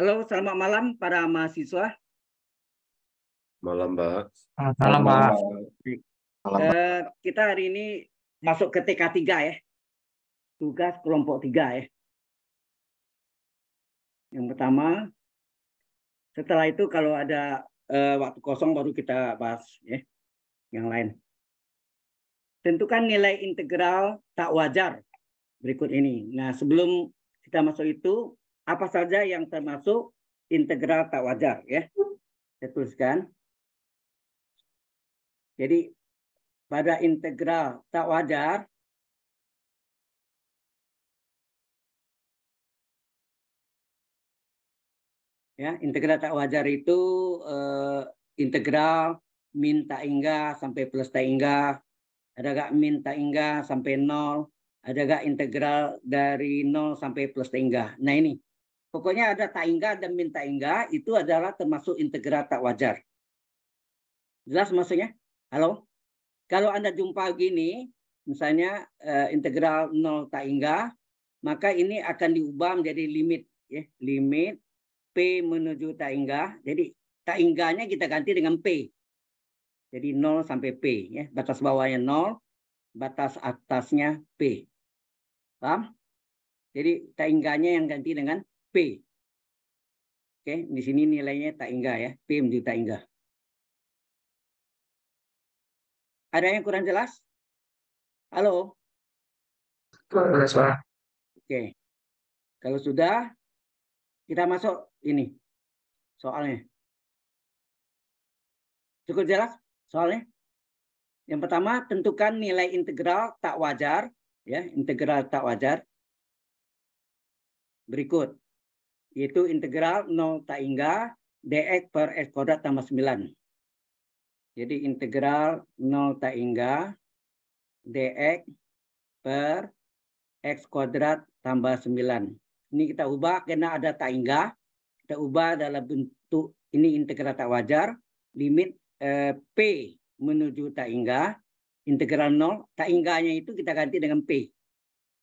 Halo, selamat malam para mahasiswa. Malam, Mbak. Malam, Pak. Malam, Eh, kita hari ini masuk ke TK3 ya. Tugas kelompok 3 ya. Yang pertama, setelah itu kalau ada eh, waktu kosong baru kita bahas ya. Yang lain. Tentukan nilai integral tak wajar berikut ini. Nah, sebelum kita masuk itu, apa saja yang termasuk integral tak wajar ya? Saya tuliskan. Jadi pada integral tak wajar ya integral tak wajar itu eh, integral min tak hingga sampai plus tak hingga ada gak min tak hingga sampai nol ada gak integral dari nol sampai plus tak hingga nah ini pokoknya ada tak hingga dan min tak hingga itu adalah termasuk integral tak wajar jelas maksudnya halo kalau anda jumpa gini misalnya eh, integral nol tak hingga maka ini akan diubah menjadi limit ya limit P menuju tak hingga. Jadi tak hingganya kita ganti dengan P. Jadi 0 sampai P. Ya. Batas bawahnya 0, batas atasnya P. Paham? Jadi tak hingganya yang ganti dengan P. Oke, di sini nilainya tak hingga ya. P menuju tak hingga. Ada yang kurang jelas? Halo? Jelas, Pak. Oke. Kalau sudah, kita masuk ini soalnya. Cukup jelas soalnya? Yang pertama, tentukan nilai integral tak wajar, ya, integral tak wajar. Berikut, yaitu integral 0 tak hingga dx per x kuadrat tambah 9. Jadi integral 0 tak hingga dx per x kuadrat tambah 9. Ini kita ubah karena ada tak hingga. Kita ubah dalam bentuk ini integral tak wajar. Limit eh, P menuju tak hingga. Integral 0. Tak hingganya itu kita ganti dengan P.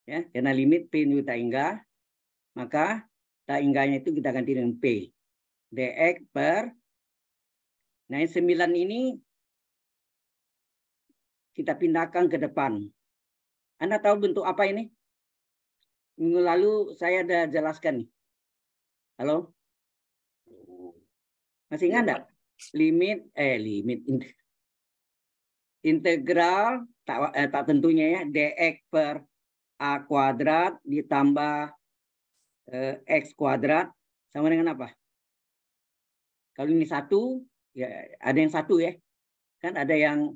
Ya, karena limit P menuju tak hingga. Maka tak hingganya itu kita ganti dengan P. dx per. Nah, yang 9 ini kita pindahkan ke depan. Anda tahu bentuk apa ini? Minggu lalu saya ada jelaskan nih. Halo? Masih ingat enggak? Limit eh limit integral tak eh, tak tentunya ya dx per a kuadrat ditambah eh, x kuadrat sama dengan apa? Kalau ini satu ya ada yang satu ya. Kan ada yang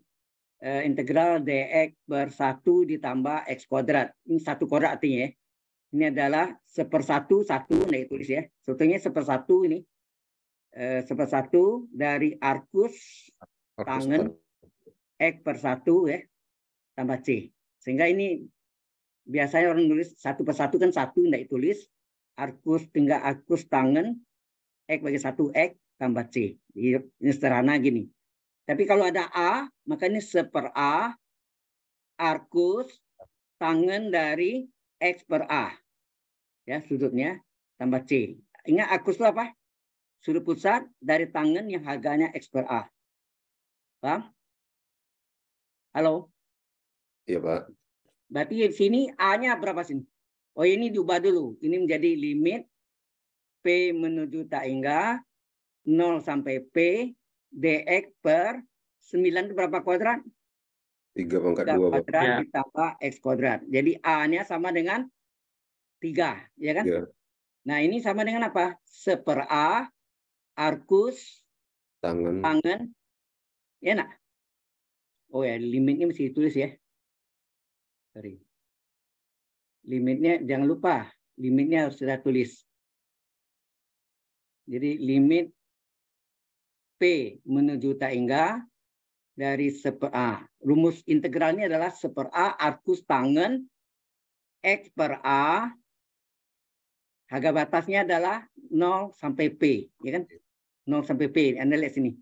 eh, integral dx per satu ditambah x kuadrat. Ini satu kuadrat artinya ya ini adalah sepersatu satu nah tulis ya sebetulnya sepersatu ini eh, sepersatu dari arkus tangan x per satu ya tambah c sehingga ini biasanya orang nulis satu per satu kan satu tidak tulis arkus tinggal arkus tangan x bagi satu x tambah c ini sederhana gini tapi kalau ada a maka ini seper a arkus tangan dari X per A. Ya, sudutnya tambah C. Ingat akus itu apa? Sudut pusat dari tangan yang harganya X per A. Paham? Halo? Iya, Pak. Berarti di sini A-nya berapa sini? Oh, ini diubah dulu. Ini menjadi limit P menuju tak hingga 0 sampai P dx per 9 itu berapa kuadrat? 3 pangkat 3 2, Pak. kuadrat Ya. ditambah X kuadrat. Jadi A-nya sama dengan 3, ya kan? Ya. Nah, ini sama dengan apa? Seper A, arkus, Tangan. tangan. Ya, nak? Oh ya, limitnya mesti ditulis ya. Sorry. Limitnya, jangan lupa. Limitnya harus sudah tulis. Jadi, limit P menuju tak hingga dari seper A. Rumus integralnya adalah seper A arkus tangan X per A. Harga batasnya adalah 0 sampai P. Ya kan? 0 sampai P. Anda lihat sini.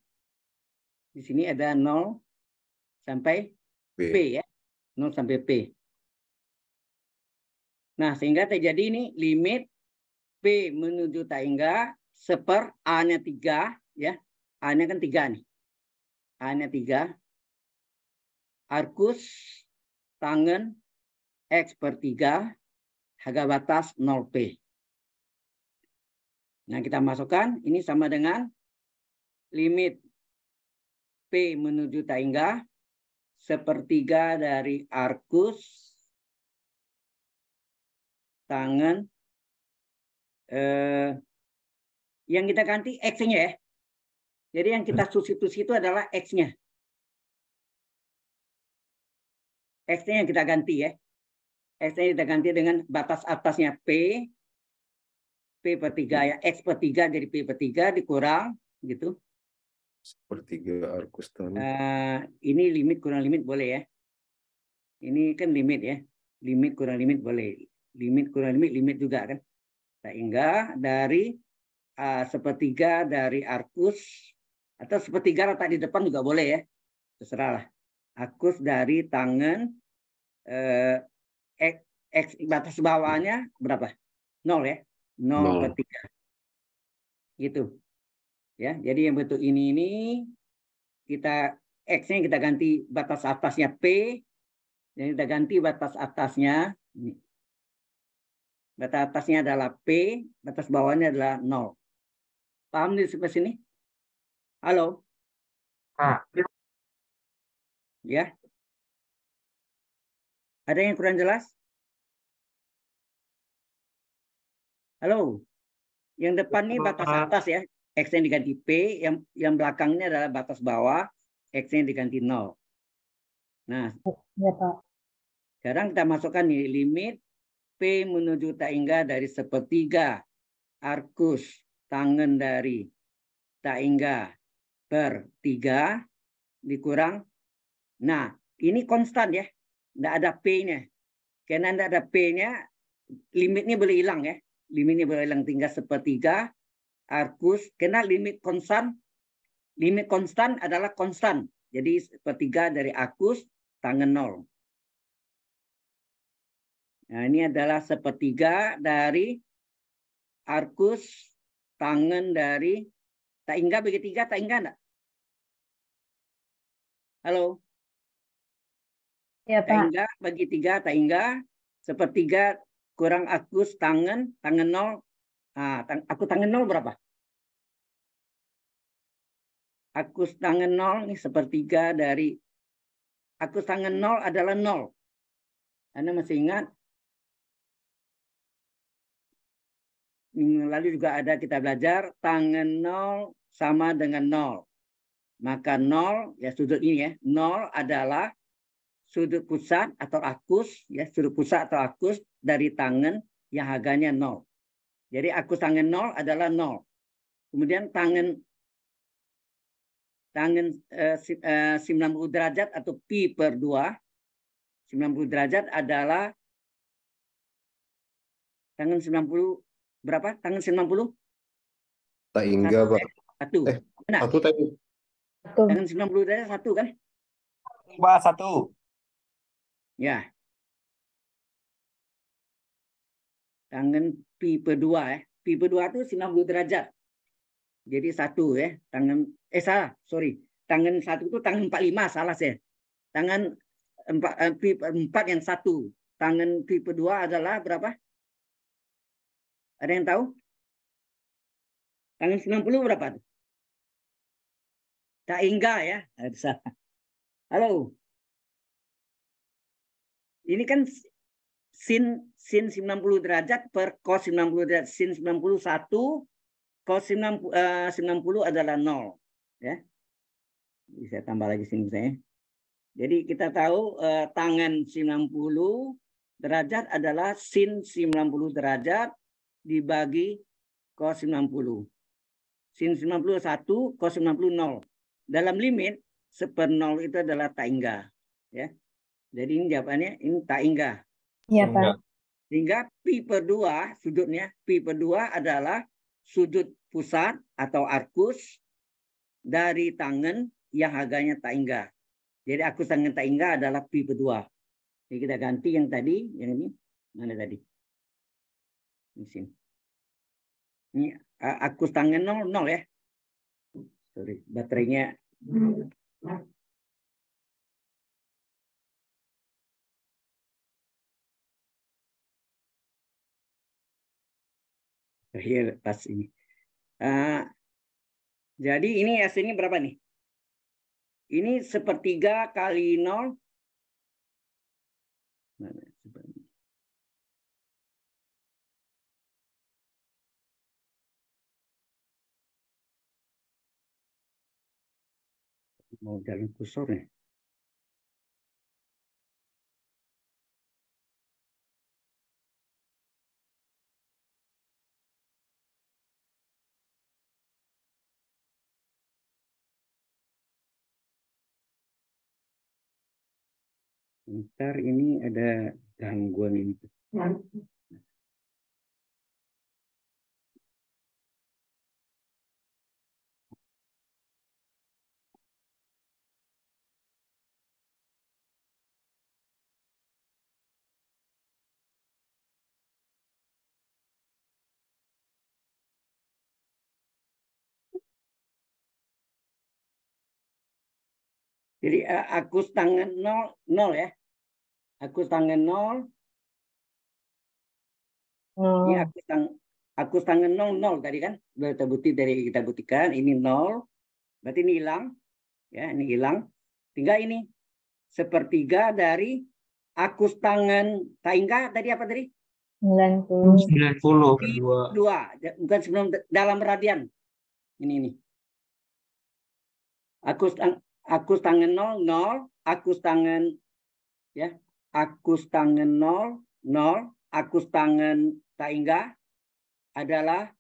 Di sini ada 0 sampai B. P ya. 0 sampai P. Nah, sehingga terjadi ini limit P menuju tak hingga seper A-nya 3 ya. A-nya kan 3 nih. A-nya 3. Arkus tangen X per 3 harga batas 0P. Nah, kita masukkan ini sama dengan limit P menuju Taingga sepertiga dari arkus tangan eh, yang kita ganti X-nya ya. Jadi yang kita substitusi itu adalah X-nya. X-nya yang kita ganti ya. X-nya kita ganti dengan batas atasnya P P per 3 ya, X per 3 jadi P per 3 dikurang gitu. Sepertiga arkus tanah. Uh, ini limit kurang limit boleh ya. Ini kan limit ya. Limit kurang limit boleh. Limit kurang limit limit juga kan. Sehingga dari uh, sepertiga dari arkus atau sepertiga letak di depan juga boleh ya. Terserah lah. Arkus dari tangan uh, X, X batas bawahnya berapa? Nol ya. 0 per 3. Gitu. Ya, jadi yang bentuk ini ini kita X-nya kita ganti batas atasnya P dan kita ganti batas atasnya ini. Batas atasnya adalah P, batas bawahnya adalah 0. Paham di sebelah sini? Halo? Pak. Ya. Ada yang kurang jelas? Halo. Yang depan ini batas atas ya. X yang diganti P, yang yang belakangnya adalah batas bawah, X yang diganti 0. Nah, Ya, Pak. sekarang kita masukkan nih limit P menuju Taingga dari sepertiga arkus tangan dari Taingga per 3 dikurang. Nah, ini konstan ya. Tidak ada P-nya. Karena tidak ada P-nya, limitnya boleh hilang ya limitnya berhilang tinggal sepertiga arkus karena limit konstan limit konstan adalah konstan jadi sepertiga dari arkus tangan nol nah ini adalah sepertiga dari arkus tangan dari tak hingga bagi tiga tak hingga enggak halo? Ya, Pak. hingga bagi tiga tak hingga sepertiga kurang akus tangan tangan nol. Ah tang, aku tangan nol berapa? Akus tangan nol ini sepertiga dari akus tangan nol adalah nol. Anda masih ingat lalu juga ada kita belajar tangan nol sama dengan nol maka nol ya sudut ini ya nol adalah sudut pusat atau akus ya sudut pusat atau akus dari tangan yang harganya nol. Jadi akus tangan nol adalah nol. Kemudian tangan tangan eh, 90 derajat atau pi per 2 90 derajat adalah tangan 90 berapa? Tangan 90? Tak hingga, Pak. Satu. Eh, Benar. Satu tadi. Satu. Tangan 90 derajat satu kan? Pak, satu. Ya. Tangan pi per 2 ya. Pi per 2 itu 90 derajat. Jadi satu ya. Tangan eh salah, sorry. Tangan satu itu tangan 45 salah saya. Tangan empat eh, pi per 4 yang satu. Tangan pi per 2 adalah berapa? Ada yang tahu? Tangan 90 berapa tuh? Tak hingga ya. Halo. Ini kan sin sin 90 derajat per cos 90 derajat. Sin 91 cos 90, eh, 90 adalah 0. Ya. Bisa tambah lagi sini saya. Jadi kita tahu eh, tangan 90 derajat adalah sin 90 derajat dibagi cos 90. Sin 91 cos 90 0. Dalam limit seper 0 itu adalah taingga. Ya. Jadi ini jawabannya ini taingga. Ya, Pak. Sehingga pi per 2 sudutnya pi per 2 adalah sudut pusat atau arkus dari tangan yang harganya taingga. Jadi arkus tangan taingga adalah pi per 2. Jadi kita ganti yang tadi, yang ini mana tadi? Di sini. Ini akus tangan nol, nol ya. Sorry, baterainya. Terakhir pas ini. Uh, jadi ini hasilnya berapa nih? Ini sepertiga kali nol. Mau jalan kursornya. Ntar ini ada gangguan ini. Jadi uh, akus tangan nol, nol ya. Akus tangan nol. Ini Oh, akus, tang, akus tangan nol, nol tadi kan. Sudah kita bukti dari kita buktikan. Ini nol. Berarti ini hilang. Ya, ini hilang. Tinggal ini. Sepertiga dari akus tangan Taingga tadi apa tadi? 90. 90 kedua. Dua. Bukan sebelum dalam radian. Ini ini. Akus tang, akus tangan nol, nol. Akus tangan ya. Akus tangan nol, nol. Akus tangan Taingga adalah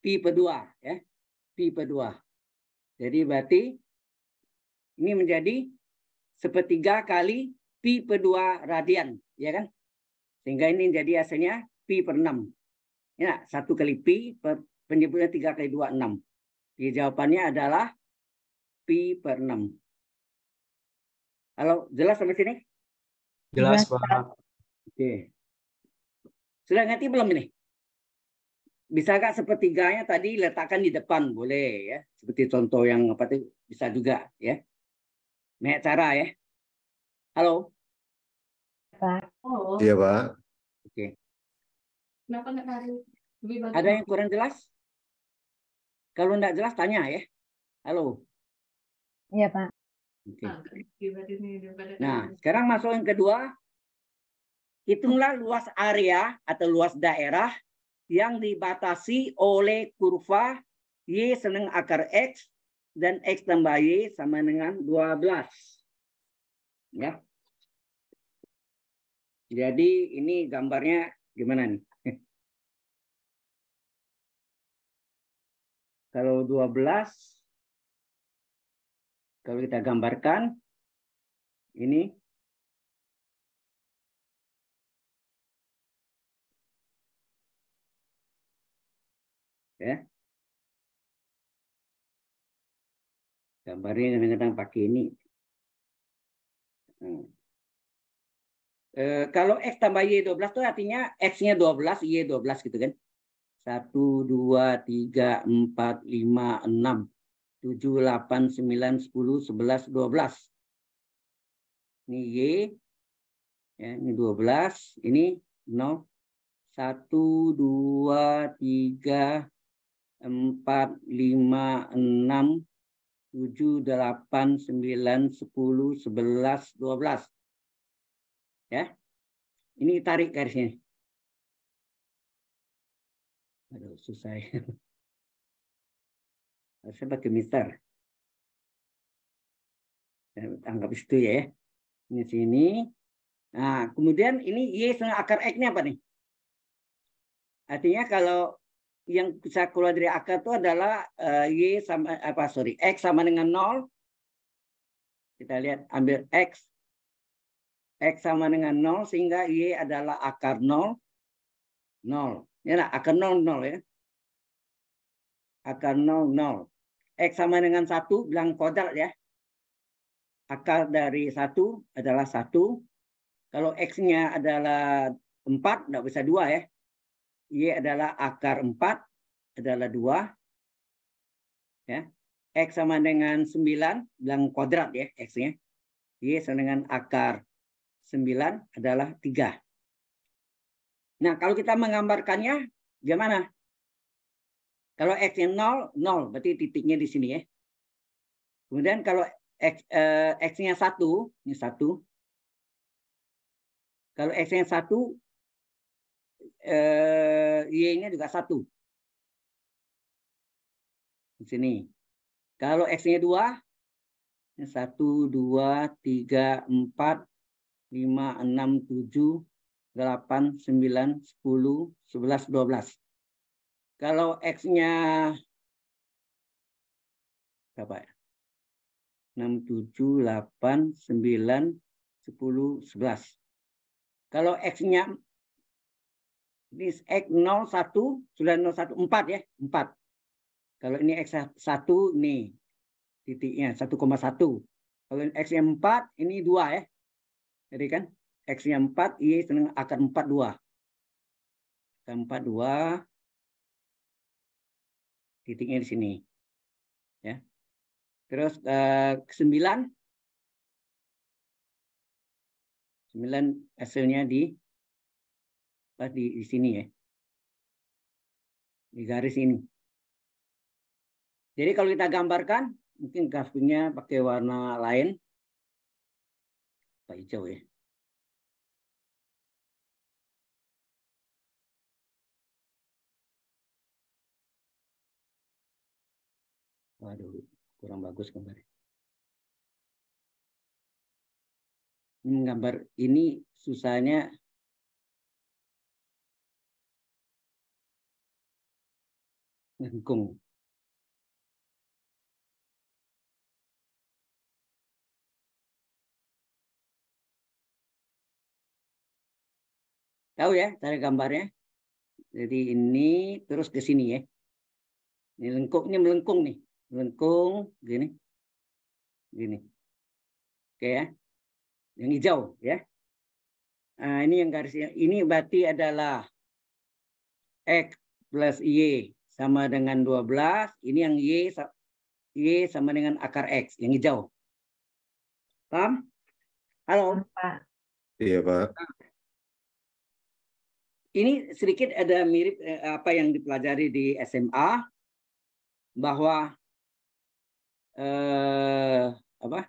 pi per dua ya. Pi per dua. Jadi berarti ini menjadi sepertiga kali pi per dua radian, ya kan? Sehingga ini jadi hasilnya pi per 6. Ya, satu kali pi per penyebutnya tiga kali dua enam. Jadi jawabannya adalah pi per 6. Halo, jelas sampai sini? Jelas, Jelas, Pak. Oke. Sudah ngerti belum ini? Bisa nggak sepertiganya tadi letakkan di depan boleh ya. Seperti contoh yang apa itu bisa juga ya. Banyak cara ya. Halo. Pak. Oh, Iya, Pak. kenapa nggak tarik? Ada yang kurang jelas? Kalau nggak jelas tanya ya. Halo. Iya, Pak. Oke. Ah, Nah, sekarang masuk yang kedua. Hitunglah luas area atau luas daerah yang dibatasi oleh kurva Y seneng akar X dan X tambah Y sama dengan 12. Ya. Jadi ini gambarnya gimana nih? Kalau 12 kalau kita gambarkan ini ya gambarnya kadang-kadang pakai ini Hmm. Eh, kalau X tambah Y 12 itu artinya X-nya 12, Y 12 gitu kan. 1, 2, 3, 4, 5, 6, 7, 8, 9, 10, 11, 12. Ini Y, ya, ini 12, ini 0, 1, 2, 3, 4, 5, 6, 7, 8, 9, 10, 11, 12. Ya. Ini tarik garisnya. Aduh, susah ya. Harusnya pakai meter. Ya, Anggap itu ya. Ini sini. Nah, kemudian ini Y sama akar X ini apa nih? Artinya kalau yang bisa keluar dari akar itu adalah eh, Y sama apa sorry X sama dengan 0. Kita lihat ambil X. X sama dengan 0 sehingga Y adalah akar 0. 0. Ya nah, akar 0 0 ya. Akar 0 0. X sama dengan 1 bilang kodrat ya. Akar dari 1 adalah 1. Kalau X-nya adalah 4, enggak bisa 2 ya. Y adalah akar 4 adalah 2. Ya. X sama dengan 9, bilang kuadrat ya X-nya. Y sama dengan akar 9 adalah 3. Nah, kalau kita menggambarkannya, gimana? Kalau X-nya 0, 0. Berarti titiknya di sini ya. Kemudian kalau X, eh, X-nya 1, ini 1. Kalau X-nya 1, eh, Y-nya juga 1. Di sini. Kalau X-nya 2, 1, 2, 3, 4, 5, 6, 7, 8, 9, 10, 11, 12. Kalau X-nya berapa ya? 6, 7, 8, 9, 10, 11. Kalau X-nya ini X 0, 1, sudah 0, 1, 4 ya, 4. Kalau ini X1 ini titiknya 1,1. Kalau X-nya 4, ini 2 ya. Jadi kan X-nya 4, Y senang akar 4, 2. Akar 4, 2. Titiknya di sini. Ya. Terus eh, ke 9. 9 hasilnya di di, di sini ya. Di garis ini. Jadi kalau kita gambarkan, mungkin grafiknya pakai warna lain. Pak hijau ya. Waduh, kurang bagus gambarnya. Menggambar ini susahnya lengkung. Tahu ya cara gambarnya? Jadi ini terus ke sini ya. Ini lengkungnya melengkung nih. Melengkung gini. Gini. Oke ya. Yang hijau ya. Nah, ini yang garisnya. Ini berarti adalah X plus Y sama dengan 12. Ini yang Y, Y sama dengan akar X. Yang hijau. Paham? Halo? Pak. Iya, Pak. ini sedikit ada mirip eh, apa yang dipelajari di SMA bahwa eh, apa?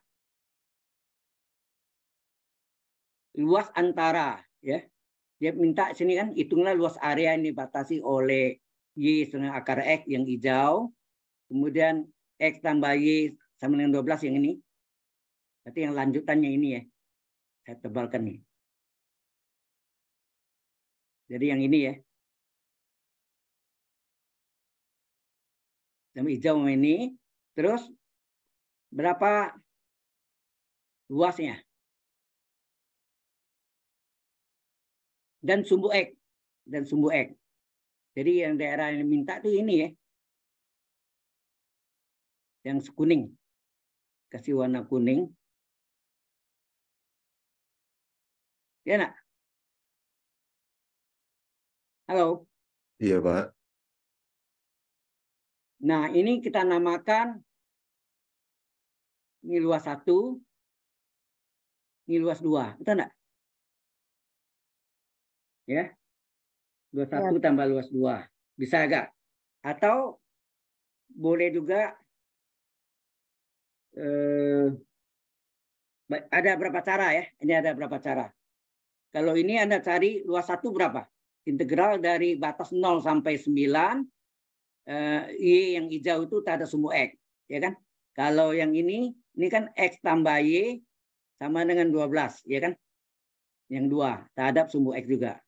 Luas antara ya. Dia minta sini kan hitunglah luas area yang dibatasi oleh y sama akar x yang hijau. Kemudian x tambah y sama dengan 12 yang ini. Berarti yang lanjutannya ini ya. Saya tebalkan nih. Jadi yang ini ya. Yang hijau ini. Terus berapa luasnya? Dan sumbu X. Dan sumbu X. Jadi yang daerah yang minta tuh ini ya. Yang kuning. Kasih warna kuning. Ya nak? Halo. Iya, Pak. Nah, ini kita namakan ini luas satu, ini luas dua, betul enggak? Ya, luas satu tambah luas dua, bisa agak? Atau boleh juga eh, ada berapa cara ya? Ini ada berapa cara? Kalau ini Anda cari luas satu berapa? integral dari batas 0 sampai 9 eh, y yang hijau itu tak ada sumbu x ya kan kalau yang ini ini kan x tambah y sama dengan 12 ya kan yang dua terhadap sumbu x juga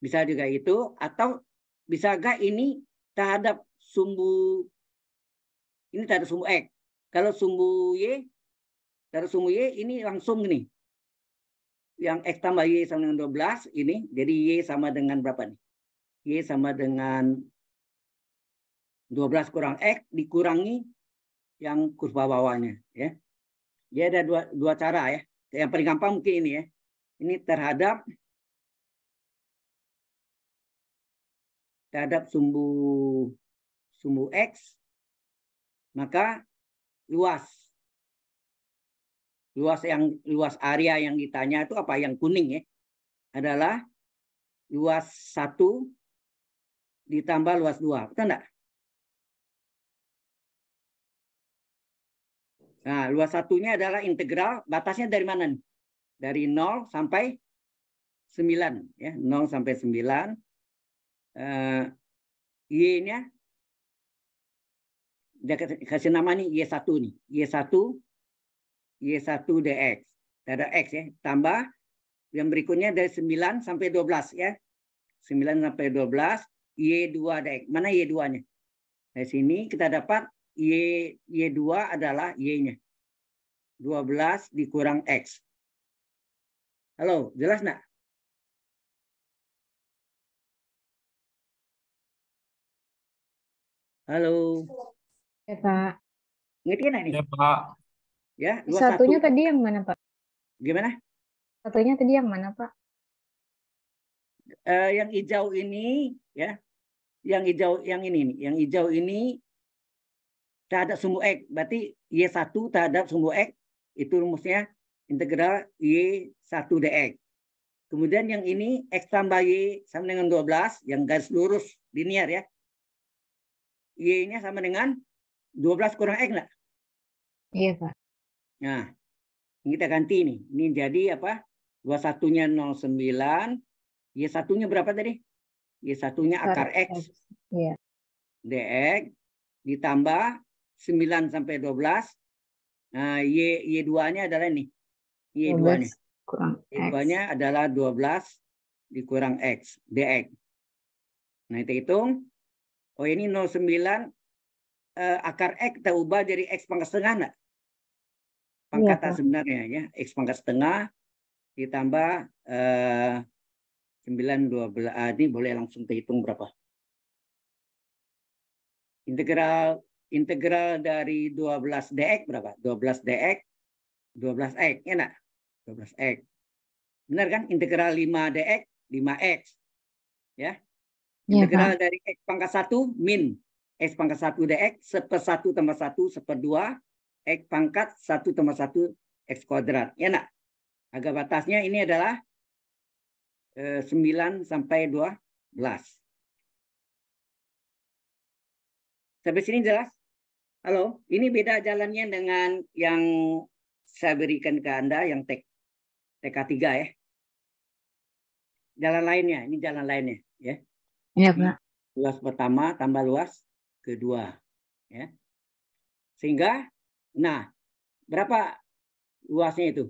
bisa juga itu atau bisa bisakah ini terhadap sumbu ini terhadap sumbu x kalau sumbu y terhadap sumbu y ini langsung nih yang X tambah Y sama dengan 12 ini. Jadi Y sama dengan berapa nih? Y sama dengan 12 kurang X dikurangi yang kurva bawahnya. ya. Jadi ada dua, dua cara ya. Yang paling gampang mungkin ini ya. Ini terhadap terhadap sumbu sumbu X, maka luas luas yang luas area yang ditanya itu apa yang kuning ya adalah luas satu ditambah luas dua betul enggak? Nah, luas satunya adalah integral batasnya dari mana nih? Dari 0 sampai 9 ya, 0 sampai 9. Eh, Y-nya kasih nama nih Y1 nih. Y1 Y1 dx. Ada X ya. Tambah yang berikutnya dari 9 sampai 12 ya. 9 sampai 12 Y2 dx. Mana Y2-nya? Dari sini kita dapat Y Y2 adalah Y-nya. 12 dikurang X. Halo, jelas enggak? Halo. Ya, Pak. Ngerti enggak nih? Ya, Pak. Ya, Satunya satu. tadi yang mana, Pak? Gimana? Satunya tadi yang mana, Pak? Eh, yang hijau ini ya. Yang hijau yang ini nih, yang hijau ini terhadap sumbu X. Berarti Y1 terhadap sumbu X itu rumusnya integral Y1 dx. Kemudian yang ini X tambah Y sama dengan 12 yang garis lurus linear ya. Y-nya sama dengan 12 kurang X enggak? Iya, Pak. Nah, ini kita ganti nih. Ini jadi apa? 21-nya 09. Y1-nya berapa tadi? Y1-nya akar X Iya. dx ditambah 9 sampai 12. Nah, Y Y2-nya adalah ini. Y2-nya. 12 kurang X. Y2-nya adalah 12 dikurang X dx. Nah, itu hitung. Oh, ini 09 eh, akar X kita ubah jadi X pangkat setengah enggak? Pangkatan Pak. sebenarnya ya. X pangkat setengah ditambah eh, 9 12 ah, ini boleh langsung terhitung berapa? Integral integral dari 12 dx berapa? 12 dx 12 x ya enggak? 12 x. Benar kan? Integral 5 dx 5x. Ya. Iya, Pak. Integral dari x pangkat 1 min x pangkat 1 dx seper 1 tambah 1 seper 2 x pangkat 1 tambah 1 x kuadrat. Ya enggak? Agak batasnya ini adalah eh, 9 sampai 12. Sampai sini jelas? Halo, ini beda jalannya dengan yang saya berikan ke Anda yang TK, TK3 ya. Jalan lainnya, ini jalan lainnya ya. Iya, Pak. Luas pertama tambah luas kedua ya. Sehingga nah, berapa luasnya itu?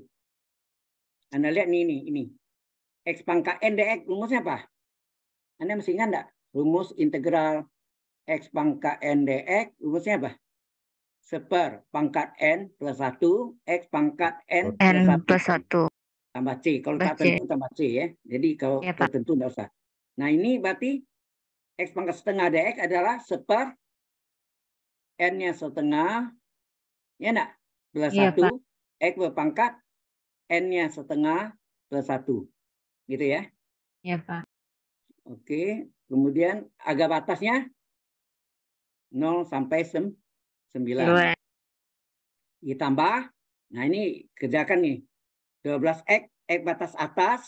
Anda lihat nih ini, ini. X pangkat N dx rumusnya apa? Anda mesti ingat enggak? Rumus integral X pangkat N dx rumusnya apa? Seper pangkat N plus 1 X pangkat N, N plus plus 1 1. tambah C. Kalau tak tentu tambah C ya. Jadi kalau Iya, tak Pak. tentu enggak usah. Nah ini berarti X pangkat setengah dx adalah seper N-nya setengah, ya enggak? Plus Iya, 1, X berpangkat N-nya setengah plus 1. Gitu ya. Iya, Pak. Oke, kemudian agak batasnya 0 sampai 9. Dua. Ditambah, nah ini kerjakan nih. 12X, X batas atas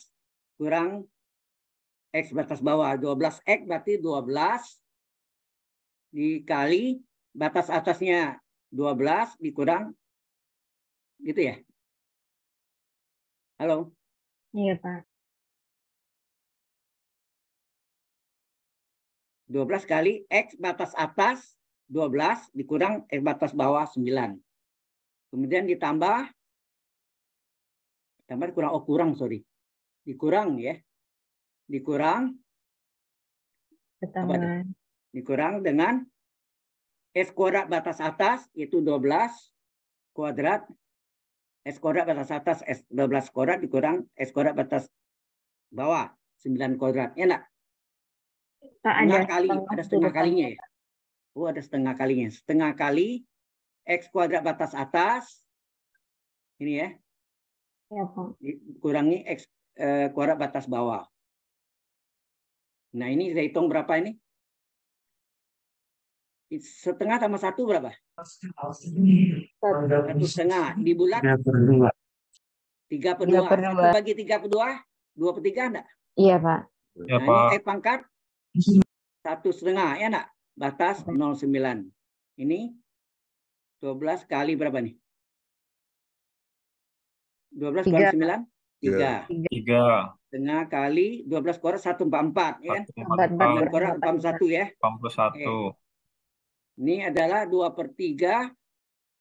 kurang X batas bawah. 12X berarti 12 dikali batas atasnya 12 dikurang gitu ya. Halo. Iya, Pak. 12 kali X batas atas 12 dikurang X batas bawah 9. Kemudian ditambah tambah kurang oh kurang sorry. Dikurang ya. Dikurang Ketambahan. dikurang dengan S kuadrat batas atas yaitu 12 kuadrat S kuadrat batas atas S 12 kuadrat dikurang S kuadrat batas bawah 9 kuadrat. Ya? Pak, ada setengah kali ada setengah kalinya ya. Oh ada setengah kalinya. Setengah kali x kuadrat batas atas ini ya Iya, Pak. dikurangi x eh, kuadrat batas bawah. Nah ini kita hitung berapa ini? Setengah tambah satu berapa? Satu. Setengah. Di bulat Tiga per dua. tiga per dua. Satu bagi tiga per dua, dua per tiga enggak? Iya, Pak. Ya, Nah, Pak. ini X pangkat satu setengah ya enggak? Batas 0,9. Ini 12 kali berapa nih? 12 kali Tiga. 9? 3. Tiga. Setengah kali 12 kurang 144 ya kan? Satu Empat, empat, empat Dua kurang 41 ya. empat puluh satu. Ini adalah 2 per 3.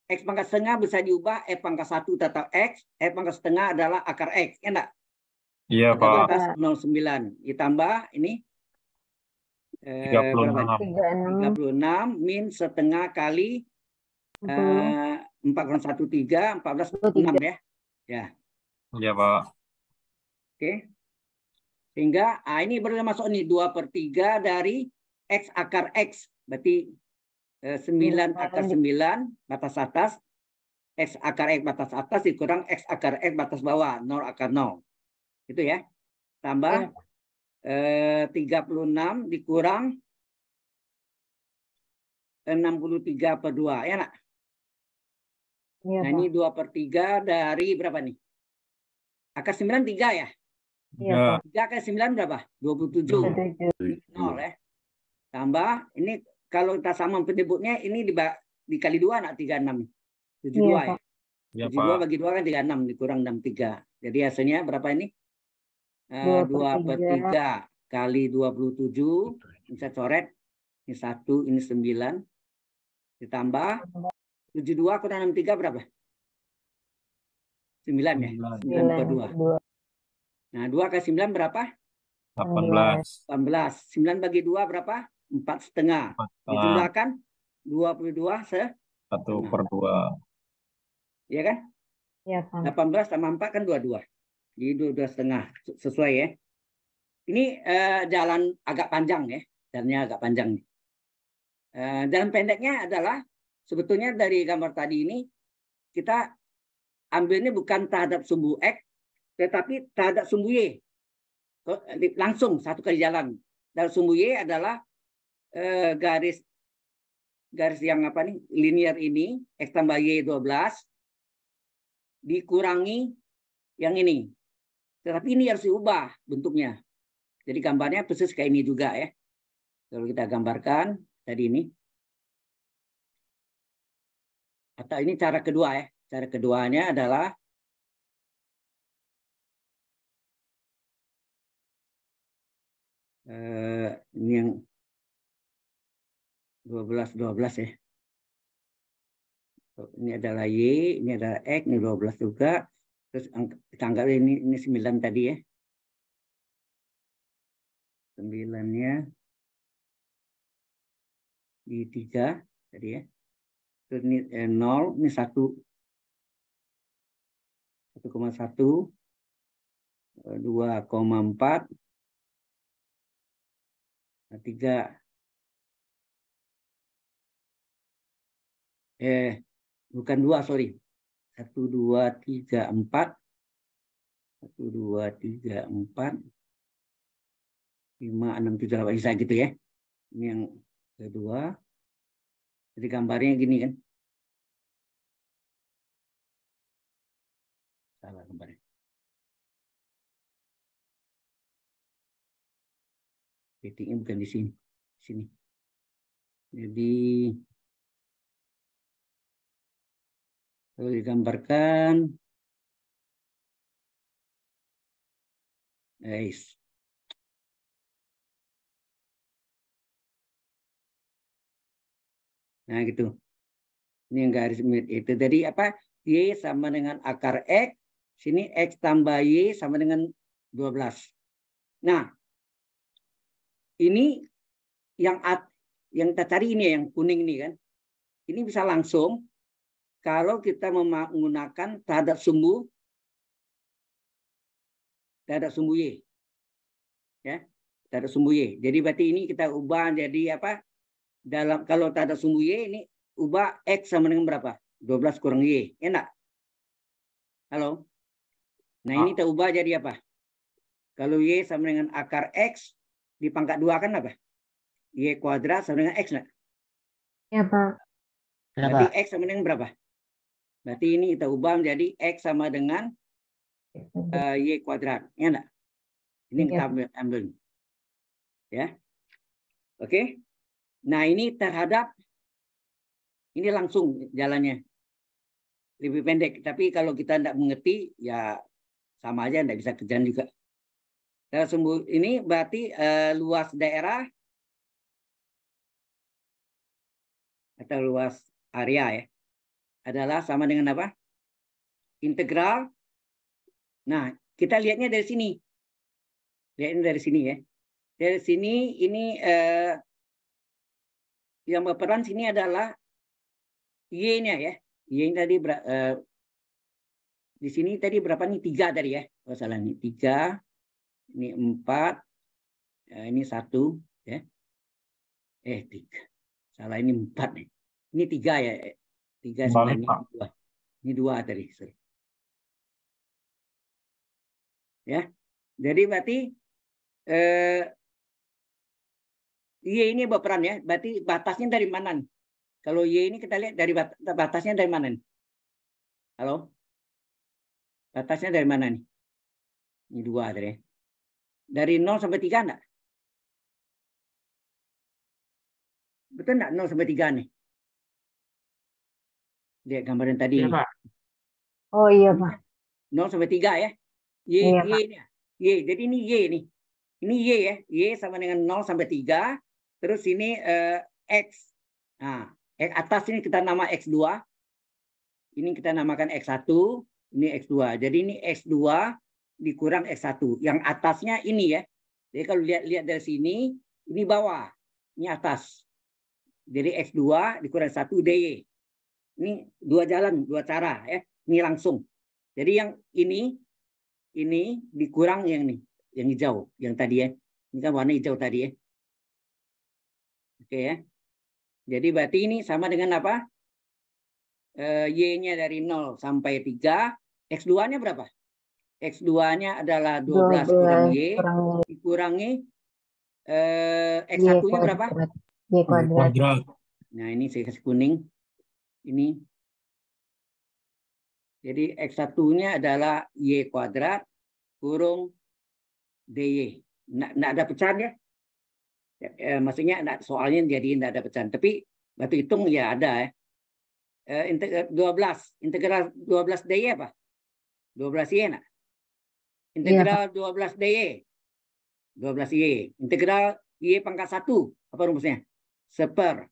X pangkat setengah bisa diubah F pangkat 1 tetap X. F pangkat setengah adalah akar X. Ya enggak? Iya, Pak. batas 09. Ditambah ini eh, Tiga puluh berapa? enam. Tiga enam. 36 min setengah kali Puluh. eh, 4 kurang 1 3 14 Tiga. 6 ya. Ya, Iya, Pak. oke. Sehingga ah, ini baru masuk nih 2 per 3 dari X akar X. Berarti eh, 9 akar 9 batas atas X akar X batas atas dikurang X akar X batas bawah 0 akar 0. Itu ya. Tambah eh, 36 dikurang 63 per 2 ya nak? Iya, Nah Pak. ini 2 per 3 dari berapa nih? Akar 9 3 ya? Iya, Tiga. Pak. 3 kali 9 berapa? 27. Tujuh. Nol ya. Tambah ini kalau kita sama penyebutnya ini diba- dikali 2 nak 36. 72 Iya, ya. Pak. Iya, 72 Pak. bagi 2 kan 36 dikurang 63. Jadi hasilnya berapa ini? Dua Eh, per 2 per tiga. 3 kali 27. Ini saya coret. Ini 1, ini 9. Ditambah 72 kurang 63 berapa? 9 ya? Sembilan. 9 per 2. Dua. Nah, 2 kali 9 berapa? Delapan belas. 18. 9 bagi 2 berapa? 4 setengah. Empat setengah. Dijumlahkan 22 se, Satu per dua. ya kan? Iya, Pak. 18 tambah 4 kan 22. Jadi 22 setengah Ses- sesuai ya. Ini eh, jalan agak panjang ya. Jalannya agak panjang. Eh, jalan pendeknya adalah sebetulnya dari gambar tadi ini kita ambilnya bukan terhadap sumbu X tetapi terhadap sumbu Y. Langsung satu kali jalan. Dan sumbu Y adalah eh, garis garis yang apa nih? Linear ini X tambah Y 12 dikurangi yang ini. Tetapi ini harus diubah bentuknya. Jadi gambarnya persis kayak ini juga ya. Kalau kita gambarkan tadi ini. Atau ini cara kedua ya. Cara keduanya adalah eh, ini yang 12 12 ya. Ini adalah Y, ini adalah X, ini 12 juga. Terus kita anggap ini ini 9 tadi ya. 9-nya di 3 tadi ya. Terus ini eh, 0, ini 1 1,1 eh, 2,4 nah, 3 eh bukan 2 sorry 1 2 3 4 1 2 3 4 5 6 7 8 bisa gitu ya. Ini yang kedua. Jadi gambarnya gini kan. Salah gambarnya. Titiknya bukan di sini di sini. Jadi kalau digambarkan. Guys nah gitu. Ini yang garis itu jadi apa? Y sama dengan akar x. Sini x tambah y sama dengan 12 nah ini yang at, yang kita cari ini yang kuning ini kan. Ini bisa langsung kalau kita menggunakan terhadap sumbu terhadap sumbu y. Ya terhadap sumbu y. Jadi berarti ini kita ubah jadi apa? Dalam kalau terhadap sumbu y ini ubah x sama dengan berapa? 12 kurang y. Enak? Halo? Nah ini kita ubah jadi apa? Kalau y sama dengan akar x di pangkat dua kan apa? Y kuadrat sama dengan x nak Iya, Pak. Berarti X sama dengan berapa? Berarti ini kita ubah menjadi X sama dengan eh, Y kuadrat. Ya enggak? Ini Iya. kita ambil, ambil. Ya. Oke. Nah, ini terhadap ini langsung jalannya. Lebih pendek. Tapi kalau kita tidak mengerti, ya sama aja tidak bisa kerjaan juga. Kalau sumbu ini berarti eh, luas daerah atau luas area ya adalah sama dengan apa? Integral. Nah, kita lihatnya dari sini. Lihatnya dari sini ya. Dari sini ini eh, yang berperan sini adalah y-nya ya. Y ini tadi eh, di sini tadi berapa nih? Tiga tadi ya. Oh salah nih. Tiga. Ini empat. eh, ini satu. Ya. Eh tiga. Salah ini empat nih. Ini tiga ya. Tiga ini dua. Ini dua tadi. sorry. Ya. Jadi berarti eh, Y ini berperan ya. Berarti batasnya dari mana nih? Kalau Y ini kita lihat dari bat- batasnya dari mana nih? Halo? Batasnya dari mana nih? Ini dua tadi. ya. Dari 0 sampai 3 enggak? Betul enggak 0 sampai 3 nih? Lihat gambar yang tadi. Iya, Pak. Oh iya, Pak. 0 sampai 3 ya. Y, Iya, Y. Y. Jadi ini Y nih. Ini Y ya. Y sama dengan 0 sampai 3. Terus ini eh, X. Nah, X atas ini kita nama X2. Ini kita namakan X1. Ini X2. Jadi ini X2 dikurang X1. Yang atasnya ini ya. Jadi kalau lihat-lihat dari sini, ini bawah. Ini atas. Jadi X2 dikurang 1 DY. Ini dua jalan, dua cara ya. Ini langsung. Jadi yang ini ini dikurang yang ini, yang hijau, yang tadi ya. Ini kan warna hijau tadi ya. Oke ya. Jadi berarti ini sama dengan apa? Eh, Y-nya dari 0 sampai 3. X2-nya berapa? X2-nya adalah 12 kurang Y. kurang Dikurangi eh, Y X1-nya berapa? Y kuadrat. Kuadrat. Nah, ini saya kasih kuning. Ini. Jadi X1-nya adalah Y kuadrat kurung DY. Nggak, nggak ada pecahan ya? Ya, eh, maksudnya soalnya jadi nggak ada pecahan. Tapi batu hitung ya ada ya. Eh, integ- 12. Integral 12 DY apa? 12 Y nak? Integral 12 DY. 12 Y. Integral Y pangkat 1. Apa rumusnya? Seper.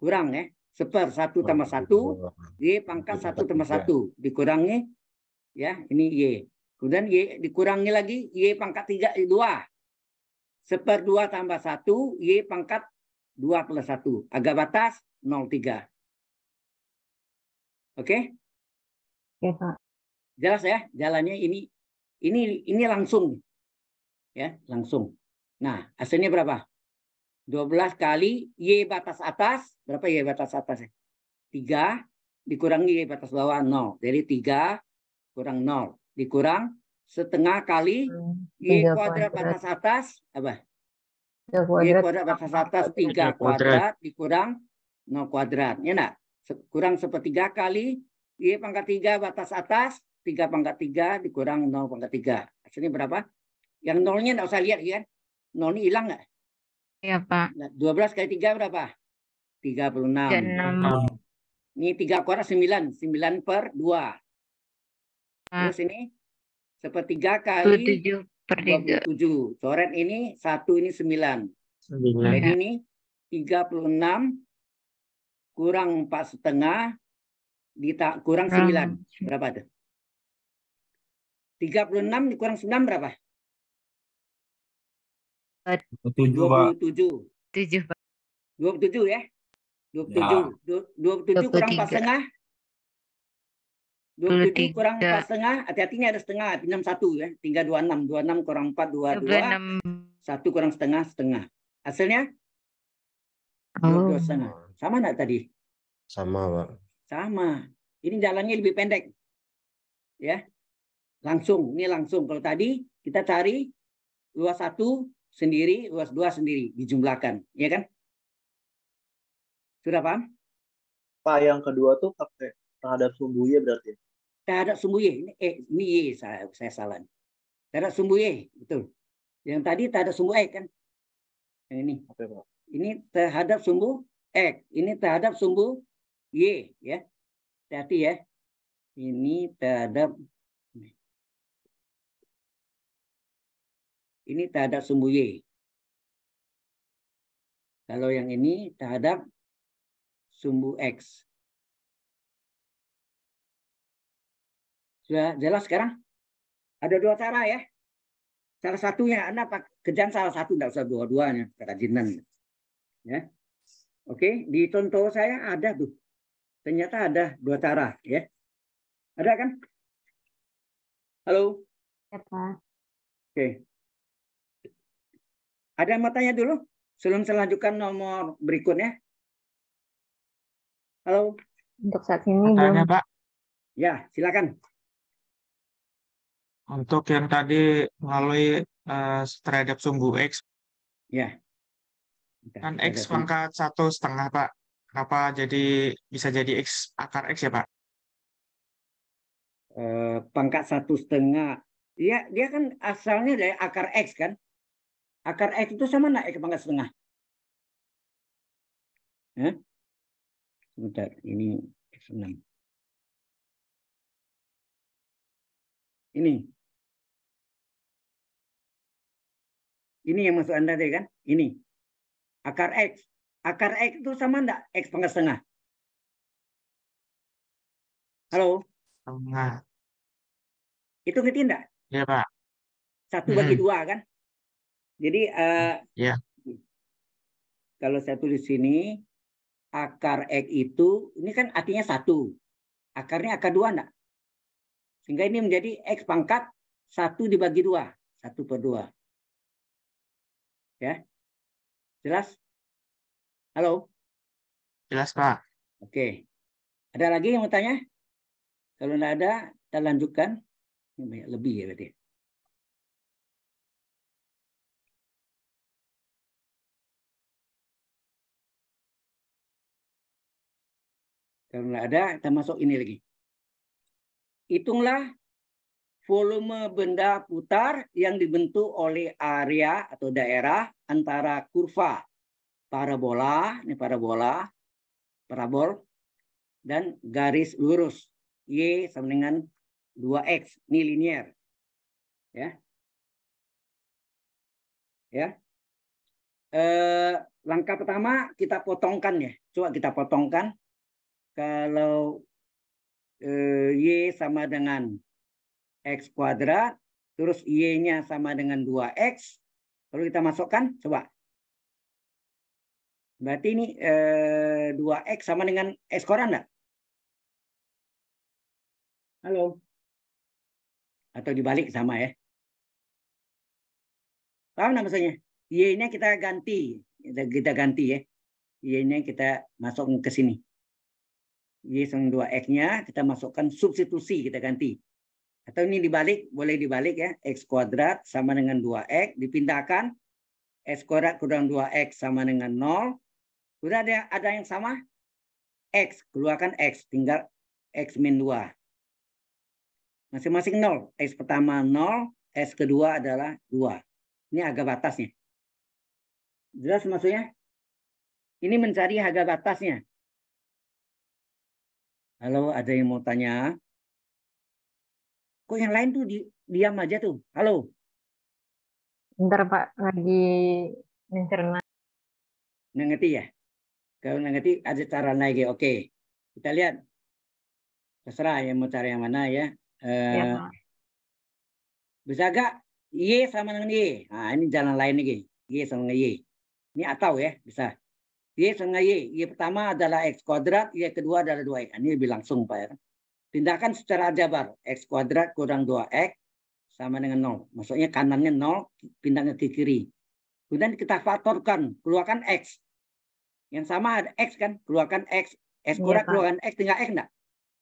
Kurang ya. Seper 1 tambah 1. Y pangkat 1 tambah 1. Dikurangi. Ya, ini Y. Kemudian Y dikurangi lagi. Y pangkat 3, 2. Seper 2 tambah 1. Y pangkat 2 plus 1. Agak batas 0,3. Oke? Oke, Pak. Jelas ya? Jalannya ini. Ini ini langsung. Ya, langsung. Nah, hasilnya berapa? 12 kali Y batas atas. Berapa Y batas atas? 3 dikurangi Y batas bawah 0. Jadi 3 kurang 0. Dikurang setengah kali Y kuadrat batas atas. Apa? Y kuadrat. batas atas 3 Tiga kuadrat. dikurang 0 kuadrat. Ya enggak? Kurang sepertiga kali Y pangkat 3 batas atas 3 pangkat 3 dikurang 0 pangkat 3. Hasilnya berapa? Yang nolnya enggak usah lihat ya. Nol ini hilang enggak? Iya, Pak. Nah, 12 kali 3 berapa? 36. 36. Ini 3 kuadrat 9. 9 per 2. Ah. Terus ini sepertiga kali 27 per 3. 27. Coret ini 1 ini 9. Sembilan. Jadi ini 36 kurang 4 setengah kurang 9. Berapa tuh? 36 dikurang 9 berapa? Tujuh, Pak. 27. 7, Pak. 27 ya? 27. Du- 27 kurang 4 23. setengah. 27 23. kurang 4 setengah. Hati-hati ini ada setengah. 61 ya. Tinggal 26. 26 kurang 4, 22. 26. 1 kurang setengah, setengah. Hasilnya Oh. 22 setengah. Sama enggak tadi? Sama, Pak. Sama. Ini jalannya lebih pendek. Ya. Langsung, ini langsung. Kalau tadi kita cari luas satu sendiri, luas dua sendiri, dijumlahkan. Ya kan? Sudah paham? Pak, yang kedua tuh pakai terhadap sumbu Y berarti. Terhadap sumbu Y. Ini, eh, ini Y saya, saya salah. Terhadap sumbu Y. Betul. Yang tadi terhadap sumbu X kan? Yang ini. Oke, Pak. Ini terhadap sumbu X. Ini terhadap sumbu Y. ya. Hati-hati ya. Ini terhadap ini terhadap sumbu Y. Kalau yang ini terhadap sumbu X. Sudah jelas sekarang? Ada dua cara ya. Salah satunya Anda kerjaan salah satu, tidak usah dua-duanya, kerajinan. Ya. Oke, di contoh saya ada tuh. Ternyata ada dua cara ya. Ada kan? Halo. Ya, Pak. Oke. Ada yang mau tanya dulu sebelum saya lanjutkan nomor berikutnya? Halo. Untuk saat ini Tanya belum. Pak, Ya, silakan. untuk yang tadi melalui eh, terhadap sumbu X, Ya. kan Ada X pangkat satu setengah Pak. Kenapa jadi bisa jadi X akar X ya Pak? eh, pangkat satu setengah. Dia dia kan asalnya dari akar x kan. Akar x itu sama nggak x pangkat setengah? Hah? Sebentar, ini x6. Ini. Ini yang masuk Anda tadi kan? Ini. Akar x. Akar x itu sama enggak x pangkat setengah? Halo, Setengah. itu ngerti enggak? Ya Pak. satu bagi Hmm. dua kan. Jadi eh, Iya. kalau saya tulis sini akar x itu ini kan artinya satu, akarnya akar dua enggak? Sehingga ini menjadi x pangkat satu dibagi dua, satu per dua. Ya, jelas? Halo, Jelas Pak. oke. Ada lagi yang mau tanya? Kalau enggak ada, kita lanjutkan. Ini banyak lebih ya berarti. Kalau nggak ada, kita masuk ini lagi. Hitunglah volume benda putar yang dibentuk oleh area atau daerah antara kurva parabola, ini parabola, parabol, dan garis lurus. Y sama dengan 2X, ini linier. Ya. Ya. Eh, langkah pertama kita potongkan ya. Coba kita potongkan kalau eh, Y sama dengan X kuadrat, terus Y-nya sama dengan 2X, lalu kita masukkan, coba. Berarti ini eh, 2X sama dengan X kuadrat enggak? Halo? Atau dibalik sama ya? Paham nggak maksudnya? Y-nya kita ganti, kita, kita ganti ya. Y-nya kita masuk ke sini. Y sama 2X-nya kita masukkan substitusi, kita ganti. Atau ini dibalik, boleh dibalik ya. X kuadrat sama dengan 2X, dipindahkan. X kuadrat kurang 2X sama dengan 0. Sudah ada, ada yang sama? X, keluarkan X, tinggal X min 2. Masing-masing 0. X pertama 0, X kedua adalah 2. Ini harga batasnya. Jelas maksudnya? Ini mencari harga batasnya. Halo, ada yang mau tanya? Kok yang lain tuh di, diam aja tuh? Halo, Bentar Pak, lagi mencerna. nggak ngerti ya? Kalau nggak ngerti, ada cara lagi. Oke, kita lihat. Terserah yang mau cari yang mana ya. Eh, Ya, Pak. bisa gak Y sama dengan Y? Nah, ini jalan lain lagi. Y sama dengan Y. Ini atau ya, bisa. Y sama Y. Y pertama adalah X kuadrat, Y kedua adalah 2X. Ini lebih langsung Pak ya. Pindahkan secara aljabar. X kuadrat kurang 2X sama dengan 0. Maksudnya kanannya 0, pindah ke kiri. Kemudian kita faktorkan, keluarkan X. Yang sama ada X kan, keluarkan X. X Iya, kuadrat Pak. keluarkan X, tinggal X enggak?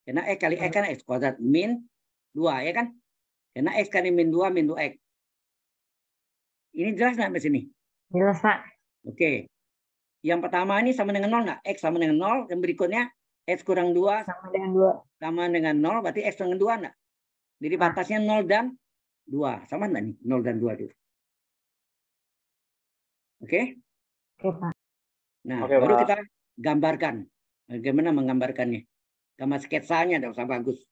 Karena X kali X kan X kuadrat min 2 ya kan? Karena X kali min 2 min 2X. Ini jelas nggak sampai sini? Jelas Pak. Oke. Yang pertama ini sama dengan 0 nggak? X sama dengan 0. Yang berikutnya X kurang 2 Sama dengan dua. sama dengan 0. Berarti X dengan 2 enggak? Jadi Ah. batasnya 0 dan 2. Sama enggak nih? 0 dan 2 itu. Oke? Oke, Pak. Nah, Oke, baru Pak. kita gambarkan. Bagaimana menggambarkannya? Gambar sketsanya tidak usah bagus.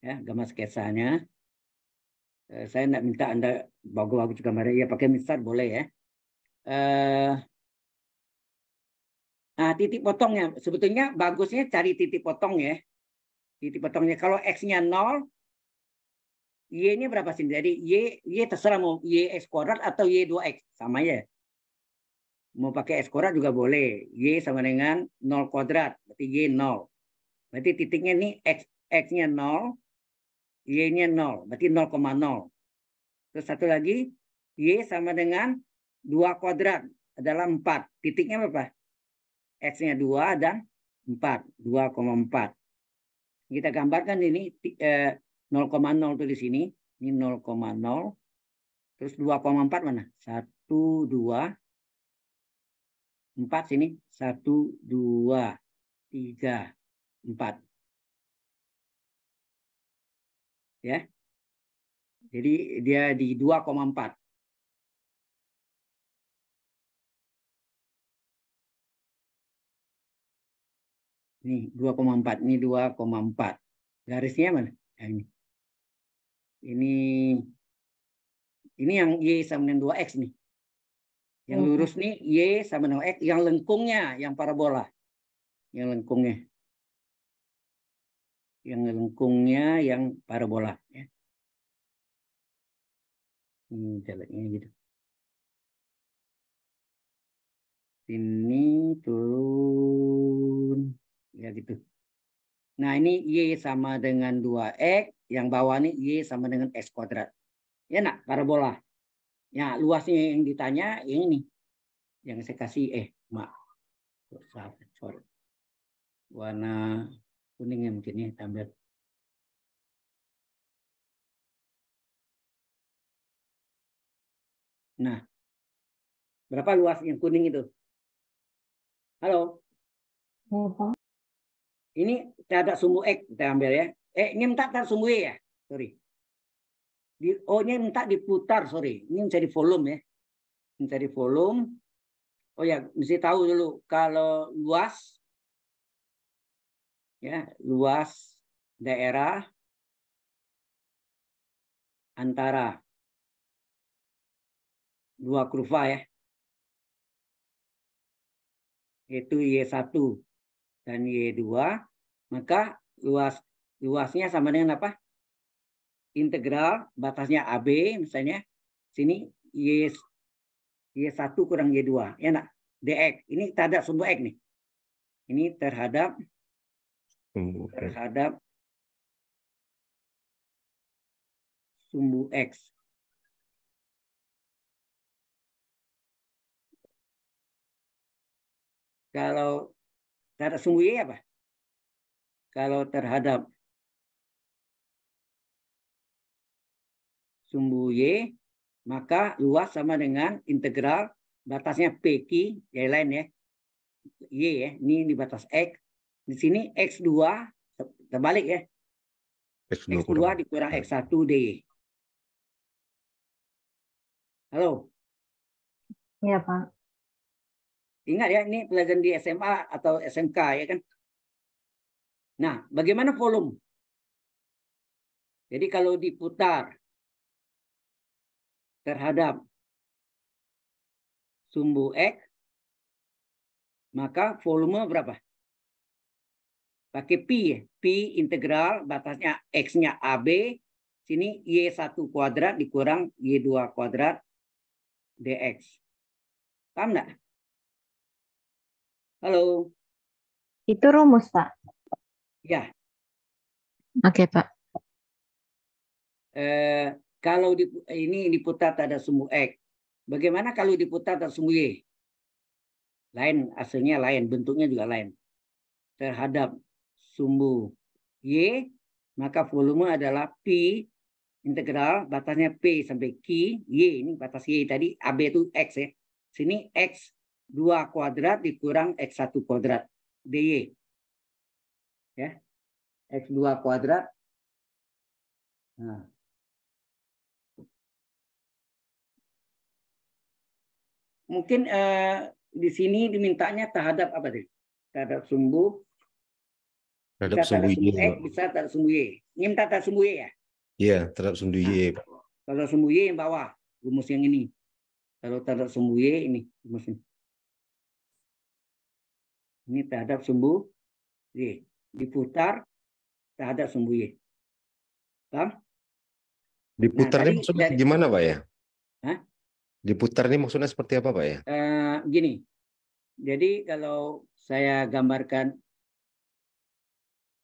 Ya, gambar sketsanya. Eh, saya tidak minta Anda bagus-bagus gambarnya. Ya, pakai misal boleh ya. Eh, nah, titik potongnya. Sebetulnya bagusnya cari titik potong ya. Titik potongnya. Kalau X-nya 0, Y-nya berapa sih? Jadi Y, Y terserah mau Y X kuadrat atau Y 2X. Sama ya. Mau pakai X kuadrat juga boleh. Y sama dengan 0 kuadrat. Berarti Y 0. Berarti titiknya ini X, X-nya 0. Y-nya 0. Berarti 0,0. Terus satu lagi. Y sama dengan 2 kuadrat. Adalah 4. Titiknya berapa? X-nya 2 dan 4. 2,4. Kita gambarkan ini ti- eh, 0,0 tuh di sini. Ini 0,0. Terus 2,4 mana? 1, 2, 4 sini. 1, 2, 3, 4. Ya. Jadi dia di 2,4. Ini 2,4. Ini 2,4. Garisnya mana? Yang ini. Ini ini yang Y sama dengan 2X nih. Yang lurus nih Y sama dengan X. Yang lengkungnya, yang parabola. Yang lengkungnya. Yang lengkungnya, yang parabola. Ya. Ini jeleknya gitu. Sini turun. Ya gitu. Nah ini Y sama dengan 2X. Yang bawah nih Y sama dengan X kuadrat. Ya nak, parabola. Ya luasnya yang ditanya yang ini. Yang saya kasih, eh mak. Sorry. Warna kuningnya mungkin ya, tambah. Nah, berapa luas yang kuning itu? Halo, Ya. Ini ada sumbu X kita ambil ya. Eh, ini minta tar sumbu Y ya? Sorry. Di, oh, ini minta diputar, sorry. Ini mencari volume ya. Mencari volume. Oh ya, mesti tahu dulu kalau luas ya, luas daerah antara dua kurva ya. Yaitu Y1 dan Y2, maka luas luasnya sama dengan apa? Integral batasnya AB misalnya sini Y Y1 kurang Y2 ya nak dx ini terhadap sumbu x nih. Ini terhadap Sumbu X. terhadap sumbu x. Kalau terhadap sumbu y apa? Kalau terhadap sumbu y maka luas sama dengan integral batasnya p q yang lain ya. Y ya ini di batas x. Di sini x2 terbalik ya. X2 x2 kurang. dikurang x1 dy halo? Iya, Pak. Ingat ya ini pelajaran di SMA atau SMK ya kan nah bagaimana volume jadi kalau diputar terhadap sumbu X, maka volume berapa? Pakai pi ya. Pi integral batasnya X-nya AB, sini Y1 kuadrat dikurang Y2 kuadrat dx. Paham nggak? Halo, Itu rumus, Pak. ya. Oke, Pak. Eh, kalau di, ini diputar terhadap sumbu X, bagaimana kalau diputar terhadap sumbu Y? Lain, hasilnya lain, bentuknya juga lain. Terhadap sumbu Y, maka volume adalah P integral batasnya P sampai Q, Y ini batas Y tadi, AB itu X ya. Sini X 2 kuadrat dikurang X1 kuadrat. DY. Ya. X2 kuadrat. Nah. Mungkin eh, di sini dimintanya terhadap apa tadi? Terhadap sumbu, Terhadap sumbu terhadap Y. X, bisa terhadap sumbu Y. Ini minta terhadap sumbu Y ya? Iya, terhadap sumbu Y, Pak. Kalau sumbu Y yang bawah, rumus yang ini. Kalau terhadap sumbu Y ini rumusnya. Ini terhadap sumbu Y. Diputar terhadap sumbu Y. Paham? Diputar tadi ini maksudnya dari- gimana, Pak ya? Hah? Diputar ini maksudnya seperti apa, Pak ya? Eh, gini. Jadi kalau saya gambarkan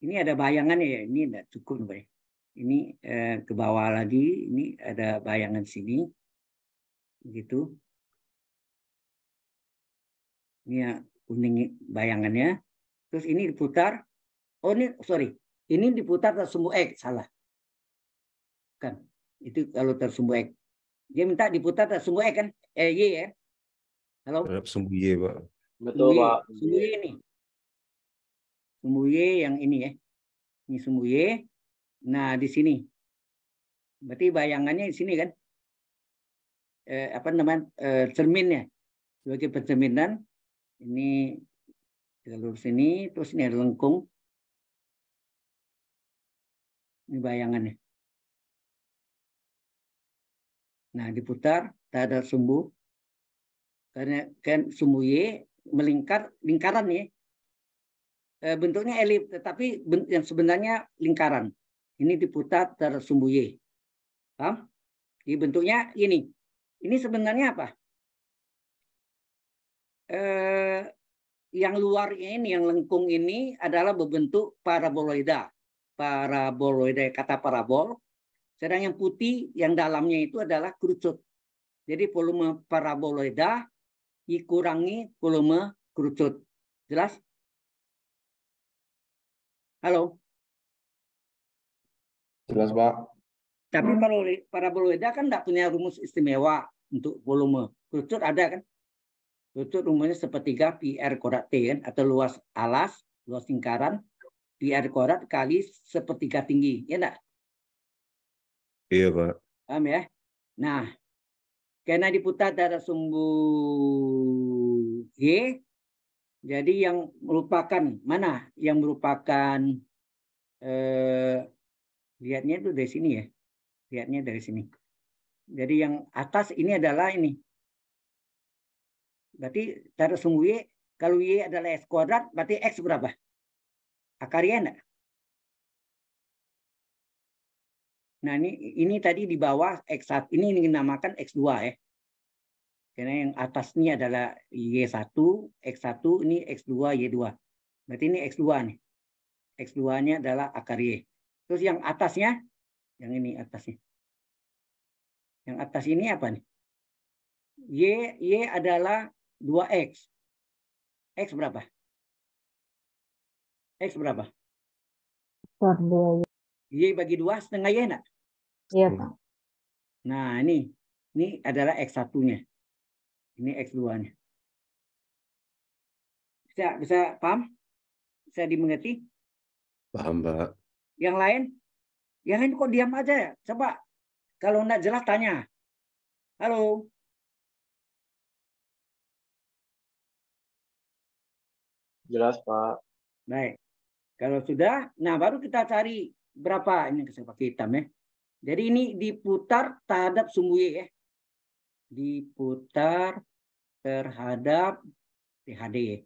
ini ada bayangannya ya, ini tidak cukup Pak. ya. Ini eh, ke bawah lagi, ini ada bayangan sini. Begitu. Ini ya kuning bayangannya. Terus ini diputar. Oh ini sorry, ini diputar tersumbu X salah. Kan, itu kalau tersumbu X. Dia minta diputar tersumbu X kan? Eh Y ya. Halo. Terhadap sumbu Y, Pak. Betul, Pak. Sumbu Y ini. Sumbu Y yang ini ya. Ini sumbu Y. Nah, di sini. Berarti bayangannya di sini kan. Eh, apa namanya? Eh, cerminnya. Sebagai pencerminan. Ini jalur sini. Terus ini ada lengkung. Ini bayangannya. Nah, diputar terhadap sumbu. Karena kan sumbu Y melingkar lingkaran ya. Eh, bentuknya elip tetapi yang sebenarnya lingkaran. Ini diputar tersumbu Y. Paham? Ini bentuknya ini. Ini sebenarnya apa? Eh, yang luarnya ini, yang lengkung ini adalah berbentuk paraboloida. Paraboloida kata parabol. Sedang yang putih, yang dalamnya itu adalah kerucut. Jadi volume paraboloida dikurangi volume kerucut. Jelas? Halo. Jelas, Pak. Tapi parabolo- paraboloida kan tidak punya rumus istimewa untuk volume. Kerucut ada kan? Kerucut rumusnya sepertiga pi r kuadrat T kan? Atau luas alas, luas lingkaran, pi r kuadrat kali sepertiga tinggi. Ya enggak? Iya, Pak. Paham ya? Nah, karena diputar dari sumbu Y, jadi yang merupakan mana? Yang merupakan eh, lihatnya itu dari sini ya, lihatnya dari sini. Jadi yang atas ini adalah ini. Berarti taruh sumbu Y, kalau Y adalah X kuadrat, berarti X berapa? Akarnya enggak? Nah, ini ini tadi di bawah X1 ini dinamakan X2 ya. Karena yang atas ini adalah Y1, X1 ini X2, Y2. Berarti ini X2 nih. X2-nya adalah akar Y. Terus yang atasnya, yang ini atasnya. Yang atas ini apa nih? Y, Y adalah 2X. X berapa? X berapa? Y bagi 2 setengah Y enggak? Iya, Pak. Nah, ini ini adalah X1-nya. Ini X2-nya. Bisa bisa paham? Bisa dimengerti? Paham, Pak. Yang lain? Yang lain kok diam aja ya? Coba kalau enggak jelas tanya. Halo. Jelas, Pak. Baik. Kalau sudah, nah baru kita cari berapa ini saya pakai hitam ya. Jadi ini diputar terhadap sumbu Y ya. Diputar terhadap THD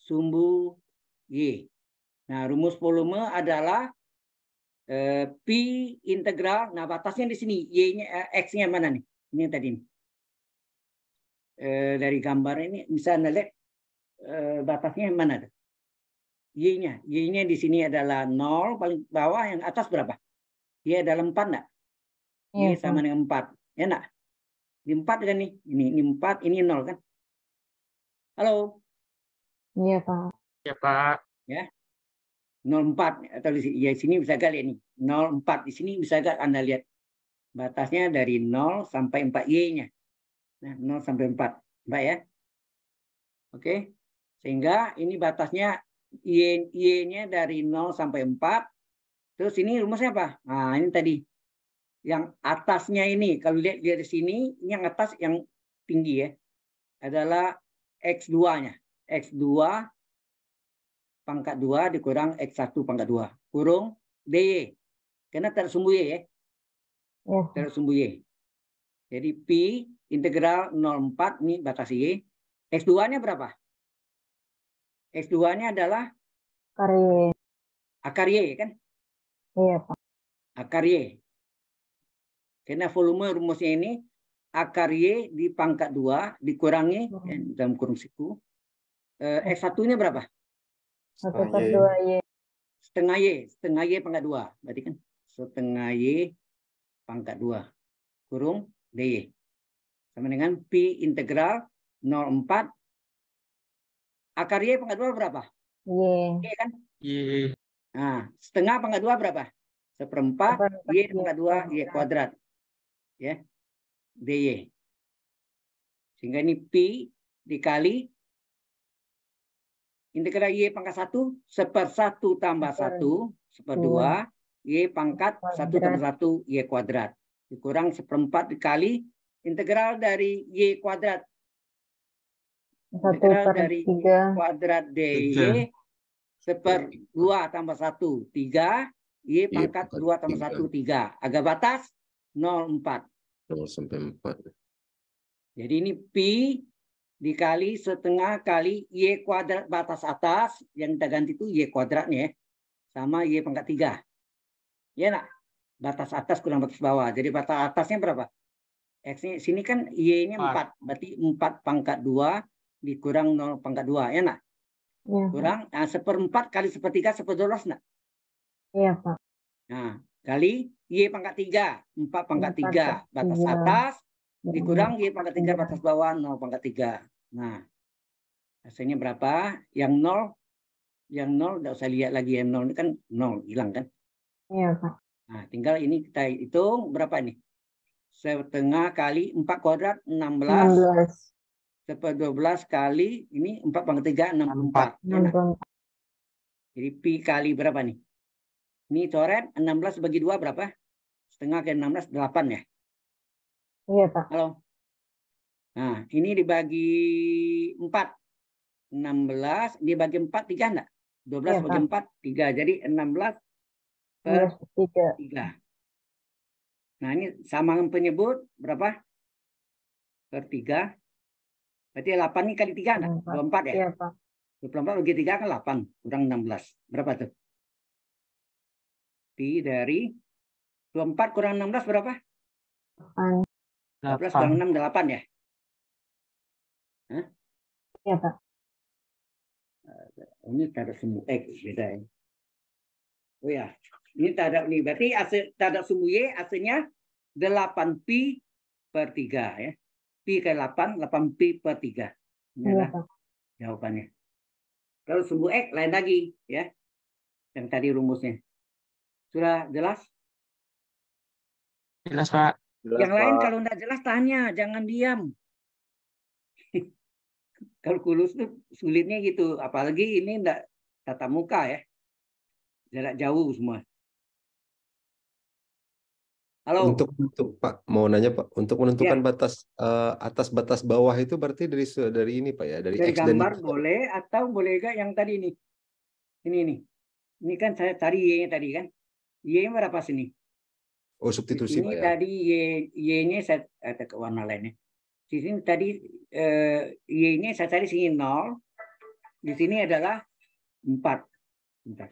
sumbu Y. Nah, rumus volume adalah eh, pi integral. Nah, batasnya di sini. Y-nya eh, X-nya mana nih? Ini yang tadi. nih. Eh, dari gambar ini bisa Anda lihat batasnya yang mana? Y-nya. Y-nya di sini adalah 0 paling bawah, yang atas berapa? Y adalah 4 enggak? Iya, Y sama dengan 4. Ya enggak? Di 4 kan nih. Ini ini 4, ini 0 kan? Halo. Iya, Pak. Ya, Pak. 04 atau di sini, ya sini bisa lihat nih. 04 di sini bisa gak Anda lihat batasnya dari 0 sampai 4 Y-nya. Nah, 0 sampai 4. Baik ya. Oke. Sehingga ini batasnya Y-nya dari 0 sampai 4. Terus ini rumusnya apa? Nah, ini tadi. Yang atasnya ini, kalau lihat dari sini, ini yang atas yang tinggi ya. Adalah X2-nya. X2 pangkat 2 dikurang X1 pangkat 2. Kurung DY. Karena tersumbu Y ya. Iya. Tersumbu Y. Jadi P integral 04 ini batas Y. X2-nya berapa? X2-nya adalah Karya. akar Y kan? Iya, Pak. Akar Y. Karena volume rumusnya ini akar Y di pangkat 2 dikurangi Hmm. eh, dalam kurung siku. Eh, X1-nya berapa? Satu Setengah per Y. dua Y. Setengah Y. Setengah Y pangkat 2. Berarti kan setengah Y pangkat 2. Kurung DY. Sama dengan P integral 04. Akar Y pangkat 2 berapa? Y. Y kan? Y. Nah, setengah pangkat 2 berapa? Seperempat Y Y pangkat 2 Y kuadrat. Ya. DY. Sehingga ini P dikali integral Y pangkat 1 seper 1 tambah Seper 1 seper dua. 2 Y pangkat 1 tambah 1 Y kuadrat. Dikurang seperempat dikali integral dari Y kuadrat. Satu Integral per dari tiga. kuadrat DY Tiga. seper 2 tambah 1 3 Y pangkat pangkat 2 tambah 1 3. Agak batas 0,4. 0 sampai 4. Jadi ini Pi dikali setengah kali Y kuadrat batas atas. Yang kita ganti itu Y kuadratnya ya. Sama Y pangkat 3. Ya nak? Batas atas kurang batas bawah. Jadi batas atasnya berapa? X -nya, sini kan Y-nya Empat. 4. Berarti 4 pangkat 2 dikurang 0 pangkat 2. Ya nak? Iya, Pak. Kurang nah, seperempat kali sepertiga seperdolas nak? Iya, Pak. Nah, kali Y pangkat 3. 4 pangkat Empat 3. per Batas tiga. atas dikurang Y pangkat 3 Tiga. batas bawah 0 pangkat 3. Nah, hasilnya berapa? Yang 0 yang 0 enggak usah lihat lagi yang 0 ini kan 0 hilang kan? Iya, Pak. Nah, tinggal ini kita hitung berapa ini? Setengah kali 4 kuadrat 16 Enam seper 12 kali ini 4 pangkat 3 64. Ya, Enam nak? puluh empat. Jadi pi kali berapa nih? Ini coret 16 bagi 2 berapa? Setengah kali 16 8 ya. Iya, Pak. Halo. Nah, ini dibagi 4. 16 dibagi 4 3 enggak? 12 Iya, bagi 4 3. Jadi 16 per Enam belas per tiga. 3. Nah, ini samakan penyebut berapa? Per 3. Berarti 8 ini kali 3 enggak? Empat. 24 ya? Iya, Pak. 24 bagi 3 kan 8. Kurang 16. Berapa tuh? Pi dari 24 kurang 16 berapa? Delapan. 12 kurang 6 8 ya? Iya, Pak. Ini ada sumbu X beda ya. Oh ya, ini ada ini berarti tak ada sumbu Y hasilnya 8 pi per 3 ya. Pi ke 8, 8 pi per 3. Ini Iya, adalah Pak. jawabannya. Kalau sumbu X lain lagi ya. Yang tadi rumusnya. Sudah jelas? Jelas, Pak. Jelas, yang lain Pak. kalau tidak jelas tanya, jangan diam. Kalkulus itu sulitnya gitu, apalagi ini enggak tatap muka ya. Jarak jauh semua. Halo. Untuk untuk Pak mau nanya Pak, untuk menentukan Ya. batas eh, atas batas bawah itu berarti dari dari ini Pak ya, dari dari X dan gambar Y. boleh atau boleh gak yang tadi ini. Ini nih. Ini kan saya cari Y-nya tadi kan. Y-nya berapa sini? Oh, substitusi sini Pak ya. tadi Y Y-nya saya ada ke warna lainnya. Di sini tadi eh, Y-nya saya cari sini 0. Di sini adalah 4. Bentar.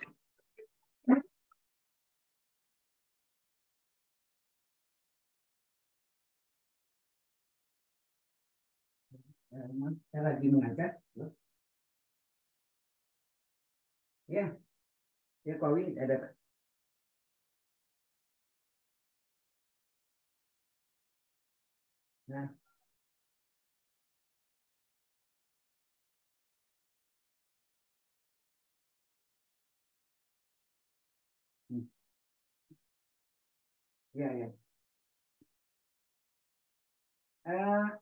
Saya lagi mengajar. Ya. Ya, Kowi ada Nah. Hmm. Ya, ya. Eh,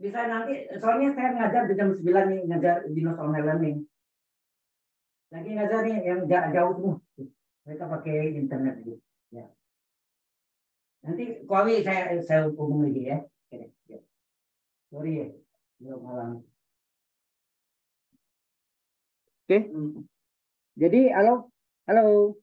bisa nanti soalnya saya ngajar di jam 9 nih ngajar dinos online learning lagi ngajar nih yang jarak jauh semua mereka pakai internet gitu ya nanti Kuawi saya saya hubung lagi ya Oke, ya. sorry ya belum halang oke jadi halo halo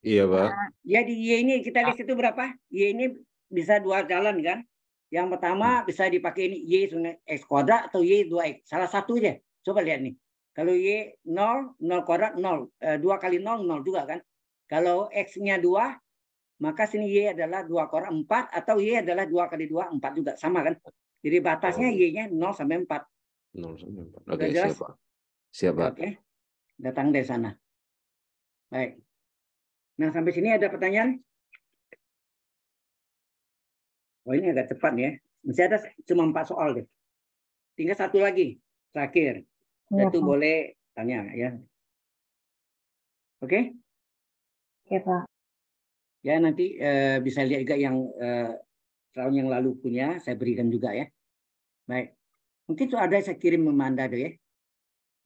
Iya, Pak. Ya di Y ini kita lihat itu berapa? Y ini bisa dua jalan kan? Yang pertama bisa dipakai ini Y X kuadrat atau Y 2X. Salah satu aja. Coba lihat nih. Kalau Y 0, 0 kuadrat 0. Eh, 2 kali 0, 0 juga kan? Kalau X-nya 2, maka sini Y adalah 2 kuadrat 4 atau Y adalah 2 kali 2, 4 juga. Sama kan? Jadi batasnya Oh. Y-nya 0 sampai 4. 0 sampai 4. Udah Oke, jelas? siap, Pak. Siap, Pak. Oke. Datang dari sana. Baik. Nah, sampai sini ada pertanyaan? Oh, ini agak cepat ya. Masih ada cuma empat soal deh. Tinggal satu lagi, terakhir. Iya, Itu boleh tanya ya. Oke? Oke, Pak. Ya, nanti eh, bisa lihat juga yang eh, tahun yang lalu punya, saya berikan juga ya. Baik. Mungkin itu ada saya kirim memanda tuh ya.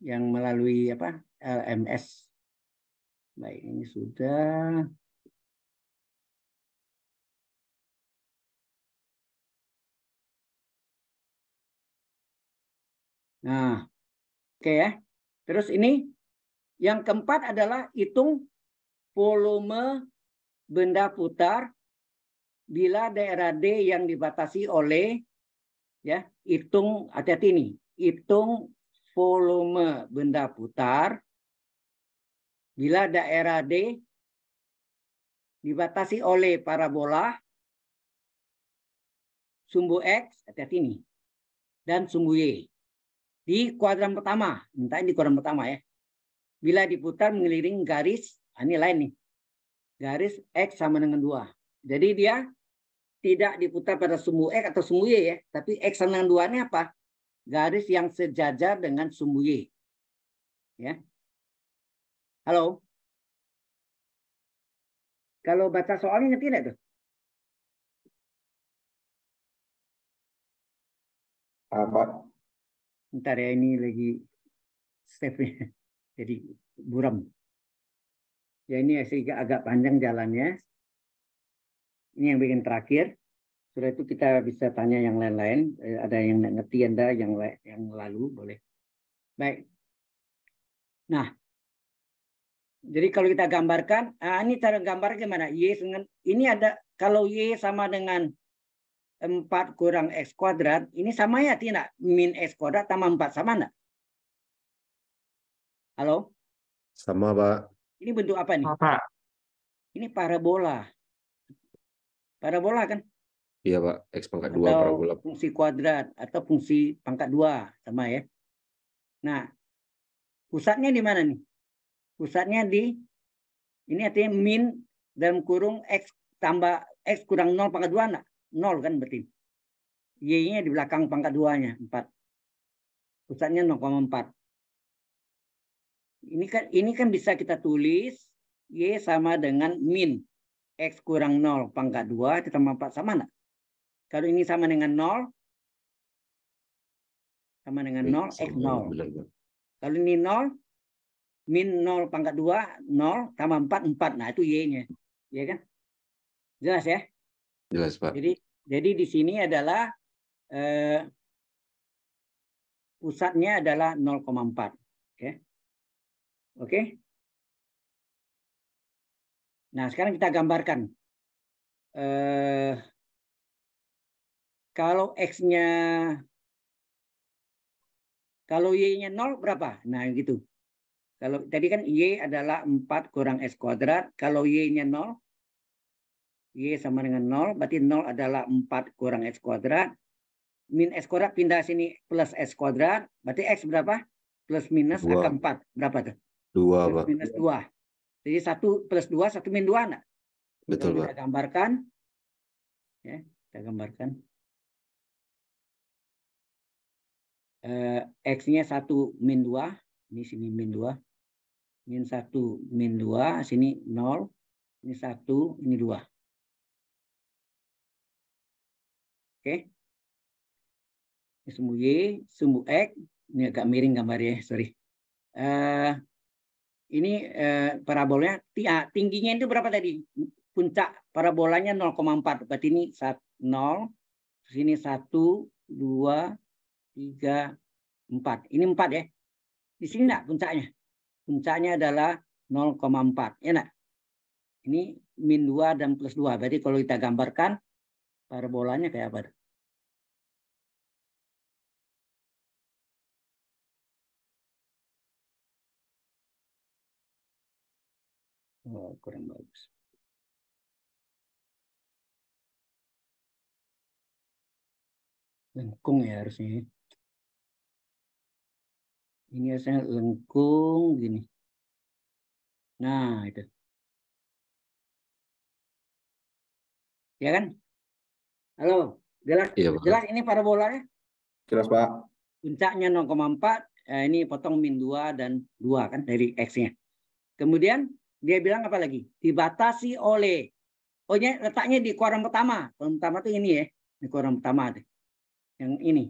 Yang melalui apa? LMS. Baik, ini sudah. Nah, oke ya. Terus ini yang keempat adalah hitung volume benda putar bila daerah D yang dibatasi oleh ya, hitung hati-hati ini. Hitung volume benda putar bila daerah D dibatasi oleh parabola sumbu X hati-hati ini dan sumbu Y di kuadran pertama, minta di kuadran pertama ya. Bila diputar mengelilingi garis, ah, ini lain nih. Garis X sama dengan 2. Jadi dia tidak diputar pada sumbu X atau sumbu Y ya, tapi X sama dengan 2 ini apa? Garis yang sejajar dengan sumbu Y. Ya. Halo? Kalau baca soalnya ngerti tidak tuh? Apa? Ntar ya ini lagi stepnya. Jadi buram. Ya ini agak, agak panjang jalannya. Ini yang bikin terakhir. Sudah itu kita bisa tanya yang lain-lain. Eh, Ada yang ngerti, ada yang yang lalu boleh. Baik. Nah, jadi kalau kita gambarkan, ah, ini cara gambar gimana? Y dengan ini ada kalau Y sama dengan 4 kurang X kuadrat, ini sama ya tidak? Min X kuadrat tambah 4, sama enggak? Halo? Sama, Pak. Ini bentuk apa nih? Pak. Ini parabola. Parabola kan? Iya, Pak. X pangkat 2 Atau parabola. fungsi kuadrat atau fungsi pangkat 2, sama ya. Nah, pusatnya di mana nih? Pusatnya di ini artinya min dalam kurung X tambah X kurang 0 pangkat 2 enggak? 0 kan berarti. Y-nya di belakang pangkat 2-nya, 4. Pusatnya 0,4. Ini kan ini kan bisa kita tulis Y sama dengan min X kurang 0 pangkat 2 ditambah 4 sama enggak? Kalau ini sama dengan 0 sama dengan 0 X Sama, 0. benar, Pak. Kalau ini 0, min 0 pangkat 2, 0, tambah 4, 4. Nah, itu Y-nya. Ya kan? Jelas ya? Jelas, Pak. Jadi jadi di sini adalah eh, pusatnya adalah 0,4. Oke. Oke. Nah, sekarang kita gambarkan. Eh, kalau X-nya kalau Y-nya 0 berapa? Nah, gitu. Kalau tadi kan Y adalah 4 kurang S kuadrat. Kalau Y-nya 0, Y sama dengan 0, berarti 0 adalah 4 kurang S kuadrat. Min S kuadrat pindah sini plus S kuadrat, berarti X berapa? Plus minus Dua. angka 4. Berapa tuh? 2, Plus Pak. minus 2. Jadi 1 plus 2, 1 min 2 enggak? Betul, Pak. Kita gambarkan. Ya, kita gambarkan. Eh, X-nya 1 min 2. Ini sini min 2. Min 1 min 2. Sini 0. Ini 1, ini 2. Oke. Ini sumbu Y, sumbu X. Ini agak miring gambarnya, sorry. Eh, ini eh, parabolanya ah, tingginya itu berapa tadi? Puncak parabolanya 0,4. Berarti ini sat- 0, terus ini 1, 2, 3, 4. Ini 4 ya. Di sini enggak puncaknya? Puncaknya adalah 0,4. Ya enggak? Ini min 2 dan plus 2. Berarti kalau kita gambarkan parabolanya kayak apa? Oh, kurang bagus. Lengkung ya harusnya. ya. Ini harusnya lengkung gini. Nah, itu. Ya kan? Halo, jelas Iya, Pak. jelas ini parabolanya? Jelas, Pak. puncaknya 0,4 eh, ini potong min 2 dan 2 kan dari X-nya. Kemudian dia bilang apa lagi? Dibatasi oleh Oh ya letaknya di koran pertama. Koran pertama tuh ini ya. Di koran pertama tuh. Yang ini.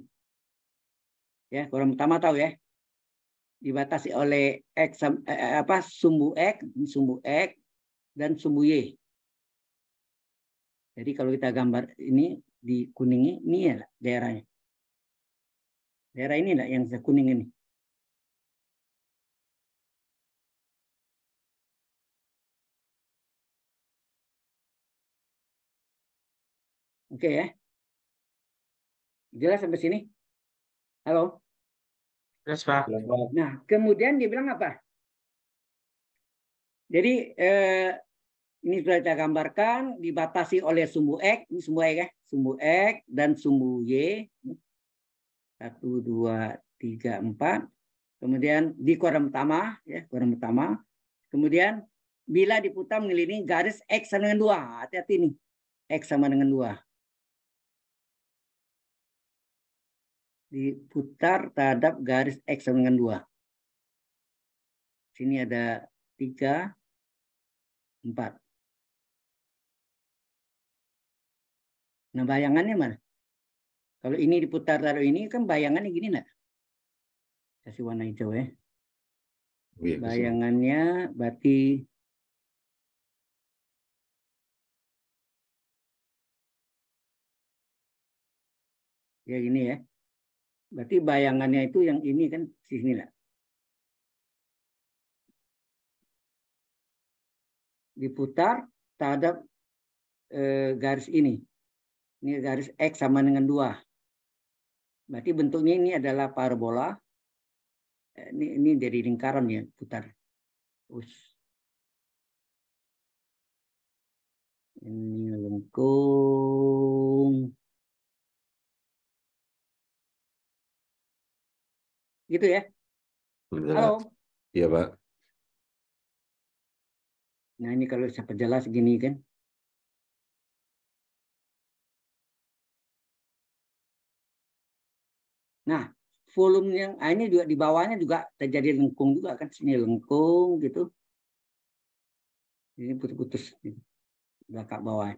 Ya, koran pertama tahu ya. Dibatasi oleh X eh, eh, apa sumbu X, sumbu X dan sumbu Y. Jadi kalau kita gambar ini di kuning ini ya daerahnya. Daerah ini enggak yang kuning ini. Oke ya. Jelas sampai sini? Halo? Jelas, Pak. Nah, kemudian dia bilang apa? Jadi eh, ini sudah kita gambarkan dibatasi oleh sumbu X, ini sumbu X ya, sumbu X dan sumbu Y. Satu, dua, tiga, empat. Kemudian di koran pertama, ya koran pertama. Kemudian bila diputar mengelilingi garis X sama dengan dua, hati-hati nih, X sama dengan dua. Diputar terhadap garis X sama dengan dua. Sini ada tiga, empat. Nah bayangannya mana? Kalau ini diputar taruh ini kan bayangannya gini nak? Kasih warna hijau ya. Ke sini. Bayangannya berarti ya gini ya. Berarti bayangannya itu yang ini kan di sini lah. Diputar terhadap eh, garis ini. Ini garis X sama dengan dua. Berarti bentuknya ini adalah parabola. Eh, Ini, ini dari lingkaran ya putar. Us. Ini lengkung. Gitu ya. Benar. Halo. Iya, Pak. Nah ini kalau siapa jelas gini kan. Nah, volume yang ah, ini juga di bawahnya juga terjadi lengkung juga kan sini lengkung gitu. Ini putus-putus gitu. belakang bawah.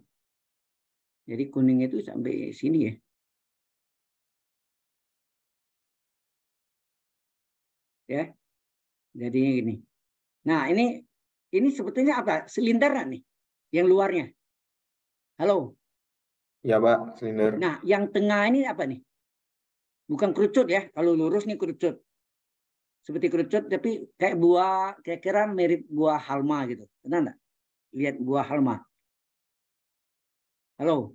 Jadi kuning itu sampai sini ya. Ya. Jadi ini. Nah, ini ini sebetulnya apa? Silinder nih? Yang luarnya. Halo. Iya, Pak. Silinder. Nah, yang tengah ini apa nih? Bukan kerucut ya. Kalau lurus nih kerucut. Seperti kerucut tapi kayak buah kira-kira mirip buah halma gitu. Benar enggak? Lihat buah halma. Halo.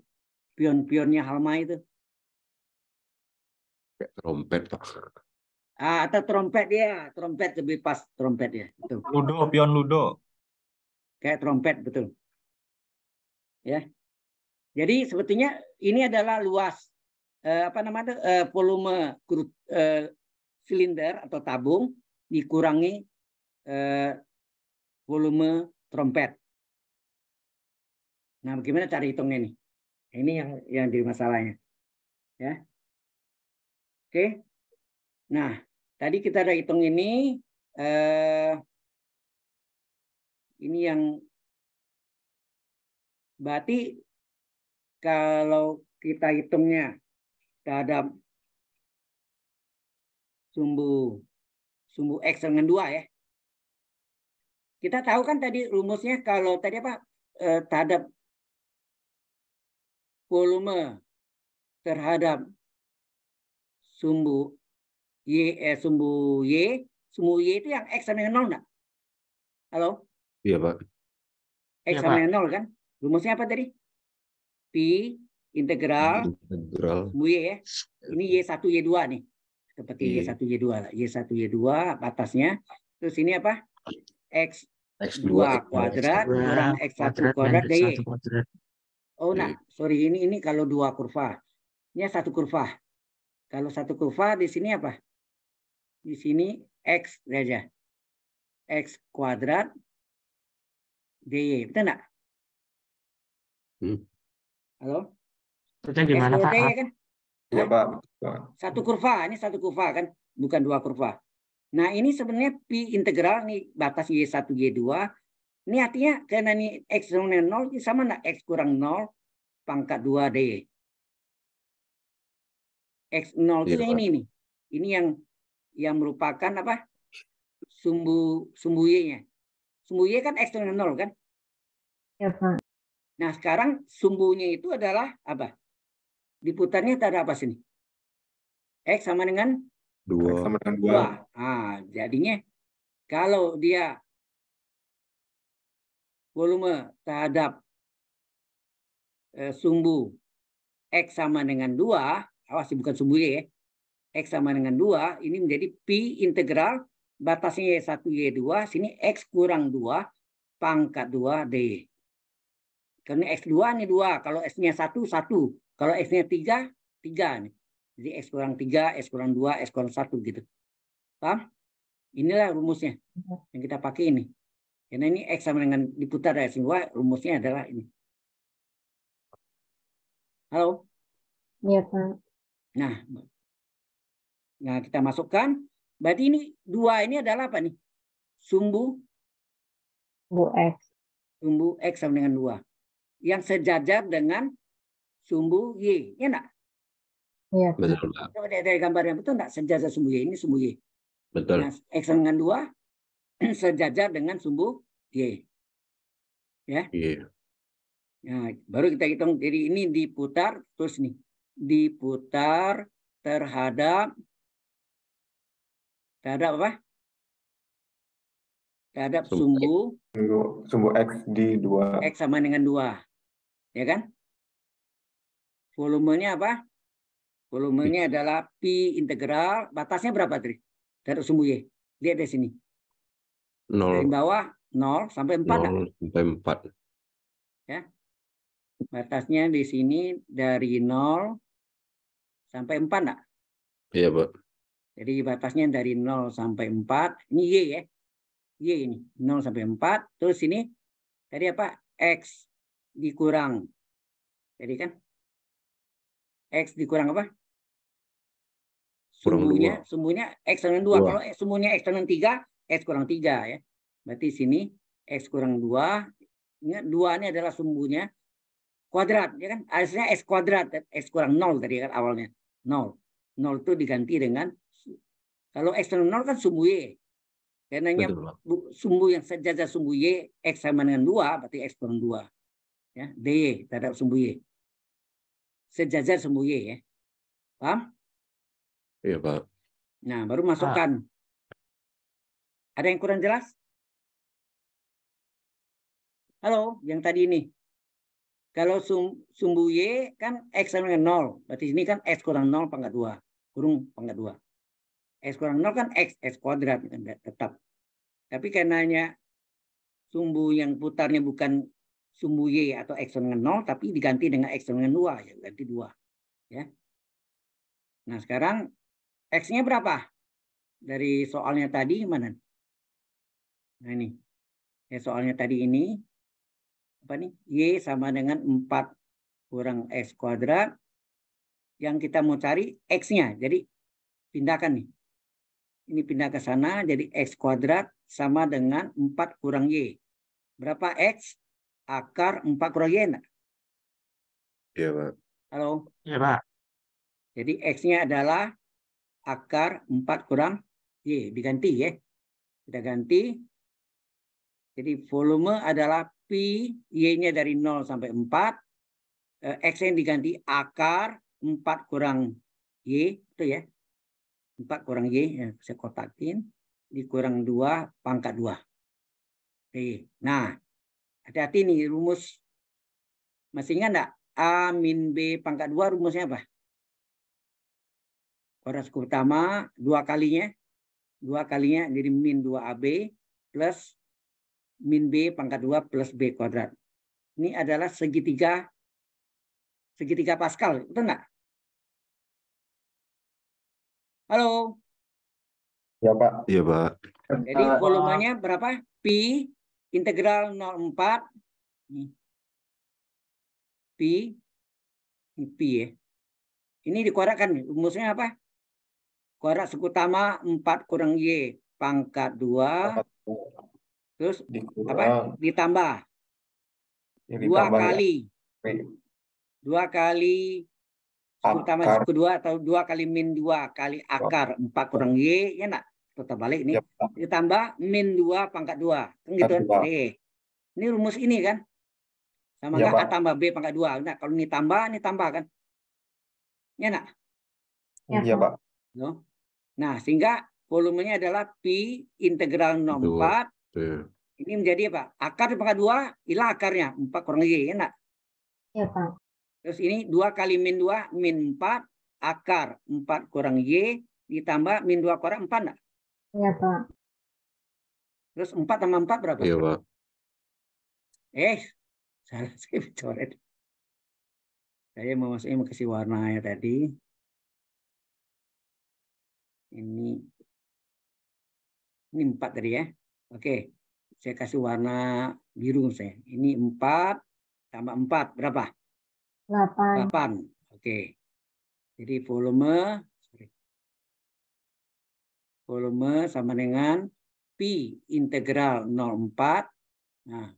Pion-pionnya halma itu. Kayak trompet, Pak. Ah, atau trompet dia, trompet lebih pas trompet ya. Betul. Ludo, pion Ludo. Kayak trompet betul. Ya. Jadi sebetulnya ini adalah luas eh, apa namanya eh, volume eh, silinder atau tabung dikurangi eh, volume trompet. Nah, bagaimana cara hitungnya nih? Ini yang yang jadi masalahnya. Ya. Oke. Nah, tadi kita udah hitung ini eh ini yang berarti kalau kita hitungnya terhadap sumbu sumbu X dengan 2 ya. Kita tahu kan tadi rumusnya kalau tadi apa eh, terhadap volume terhadap sumbu Y eh, sumbu Y, sumbu Y itu yang X sama dengan 0 enggak? Halo? Iya, Pak. X Iya, sama dengan 0 kan? Rumusnya apa tadi? P integral Integral. sumbu Y ya. Ini Y1 Y2 nih. Seperti Iya. Y1 Y2 lah. Y1 Y2 batasnya. Terus ini apa? X X2 2 kuadrat Dua kurang X1 kuadrat kuadrat. Oh, nah, sorry ini ini kalau dua kurva. Ini satu kurva. Kalau satu kurva di sini apa? Di sini X saja. X kuadrat DY. Betul enggak? Hmm. Halo? X gimana Pak? DY kan? Iya, Pak. Satu kurva, ini satu kurva kan, bukan dua kurva. Nah, ini sebenarnya pi integral nih batas Y1 Y2. Ini artinya karena ini X sama dengan 0 ini sama enggak X kurang 0 pangkat 2 DY. X0 itu Iya, yang ini nih. Ini yang yang merupakan apa? Sumbu sumbu Y-nya. Sumbu Y kan X dengan 0 kan? Ya, Pak. Nah, sekarang sumbunya itu adalah apa? Diputarnya ada apa sini? X sama dengan Dua. sama dengan dua. dua. Ah, jadinya kalau dia volume terhadap eh, sumbu X sama dengan dua, awas bukan sumbu Y ya. X sama dengan dua, ini menjadi Pi integral batasnya Y1 Y2, sini X kurang 2 pangkat 2 D. Karena X2 ini 2, kalau X-nya 1, 1. Kalau X-nya 3, 3 nih. Jadi X kurang 3, X kurang 2, X kurang 1 gitu. Paham? Inilah rumusnya yang kita pakai ini. Karena ini X sama dengan diputar dari semua, rumusnya adalah ini. Halo? Iya, Pak. Nah, nah kita masukkan. Berarti ini dua ini adalah apa nih? Sumbu Bu X. sumbu X sama dengan dua. Yang sejajar dengan sumbu Y. Ya enggak? Iya. Betul. Coba dari gambarnya. Betul enggak? Sejajar sumbu Y. Ini sumbu Y. Betul. Nah, X sama dengan dua sejajar dengan sumbu Y. Iya. Nah, baru kita hitung. Jadi ini diputar terus nih. Diputar terhadap terhadap apa? Terhadap Sumbu sumbu Sumbu, X di dua. X sama dengan 2. Ya kan? Volumenya apa? Volumenya adalah pi integral. Batasnya berapa, Tri? Terhadap sumbu Y. Lihat di sini. Dari Nol. bawah 0 sampai 4. nggak? Nol sampai empat. Batasnya di sini dari 0 sampai 4 enggak? Iya, Pak. Jadi batasnya dari 0 sampai 4. Ini Y ya. Y ini. 0 sampai 4. Terus ini tadi apa? X dikurang. Jadi kan? X dikurang apa? Sumbunya, sumbunya X dengan 2. Dua. Kalau X- sumbunya X dengan 3, X kurang 3 ya. Berarti sini X kurang 2. Ingat 2 ini adalah sumbunya kuadrat. Ya kan? Aslinya X kuadrat. X kurang 0 tadi kan awalnya. 0. 0 itu diganti dengan kalau X dengan 0 kan sumbu Y. Karenanya Betul, Pak. bu- sumbu yang sejajar sumbu Y X sama dengan 2 berarti X kurang 2. Ya, DY terhadap sumbu Y. Sejajar sumbu Y ya. Paham? Iya, Pak. Nah, baru masukkan. Ada yang kurang jelas? Halo, yang tadi ini. Kalau sum, sumbu Y kan X sama dengan 0. Berarti ini kan X kurang 0 pangkat 2. Kurung pangkat 2. X kurang 0 kan X, X kuadrat. kan, Tetap. Tapi karenanya sumbu yang putarnya bukan sumbu Y atau X dengan 0. Tapi diganti dengan X dengan 2. Ya, ganti 2. Ya. Nah, sekarang X-nya berapa? Dari soalnya tadi mana? Nah ini. Ya, soalnya tadi ini apa nih? Y sama dengan 4 kurang X kuadrat. Yang kita mau cari X-nya. Jadi pindahkan nih. Ini pindah ke sana jadi X kuadrat sama dengan 4 kurang Y. Berapa X? Akar 4 kurang Y. enggak? Iya, Pak. Halo? Iya, Pak. Jadi X-nya adalah akar 4 kurang Y. Diganti ya. Kita ganti. Jadi volume adalah Pi, Y-nya dari 0 sampai 4. Eh, X yang diganti akar 4 kurang Y. Itu ya. 4 kurang Y. Ya, saya kotakin. Dikurang 2 pangkat 2. Oke. Nah, hati-hati nih rumus. Masih ingat enggak? A min B pangkat 2 rumusnya apa? Kuadrat pertama, dua kalinya. Dua kalinya jadi min 2AB plus min B pangkat 2 plus B kuadrat. Ini adalah segitiga segitiga Pascal, betul enggak? Halo. Ya Pak. Iya, Pak. Jadi volumenya berapa? Pi integral 04 nih. Pi ini pi ya. Ini dikuadratkan rumusnya apa? Kuadrat suku utama 4 kurang Y pangkat 2 terus apa? Dikurang. Ditambah Ini dua ditambah ya. kali. Pi. Dua kali utama Akar. suku 2 atau dua kali min 2 kali akar 4 kurang Y ya enggak? Total balik nih. Ya, ditambah min 2 pangkat 2. Kan gitu kan? Dua. Eh, Ini rumus ini kan. Sama enggak A tambah B pangkat 2. Nah, kalau ini tambah, ini tambah kan. Ya enggak? Ya, Iya Pak. No? Nah, sehingga volumenya adalah Pi integral 04. Iya. Ini menjadi apa? Akar pangkat 2, hilang akarnya. 4 kurang Y. Ya enggak? Iya, Pak. Terus ini 2 kali min 2, min 4. Akar 4 kurang Y. Ditambah min 2 kurang 4 enggak? Iya, Pak. Terus 4 tambah 4 berapa? Iya, Pak. Eh, salah saya coret. Saya mau masukin mau kasih warna ya tadi. Ini ini empat tadi ya. Oke, saya kasih warna biru saya. Ini empat tambah empat berapa? 8. Delapan. Oke. Jadi volume sorry. volume sama dengan pi integral 04. Nah,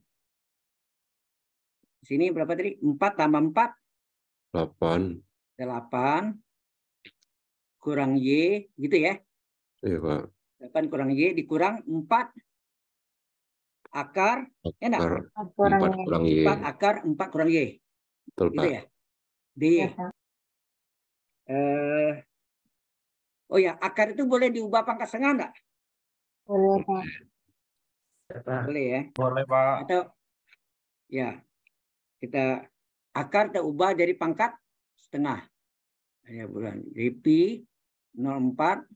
di sini berapa tadi? 4 tambah 4 8. 8 kurang Y gitu ya. Iya, Pak. 8 kurang Y dikurang 4 akar enak. Akar 4 kurang 4 Y. kurang Y. 4 akar 4 kurang Y Betul, gitu Pak. ya. D. Iya, Pak. Eh Oh ya, akar itu boleh diubah pangkat setengah enggak? Boleh, Pak. Boleh ya. Boleh Pak. Atau ya kita akar kita ubah jadi pangkat setengah. Ya bulan. Jadi pi 04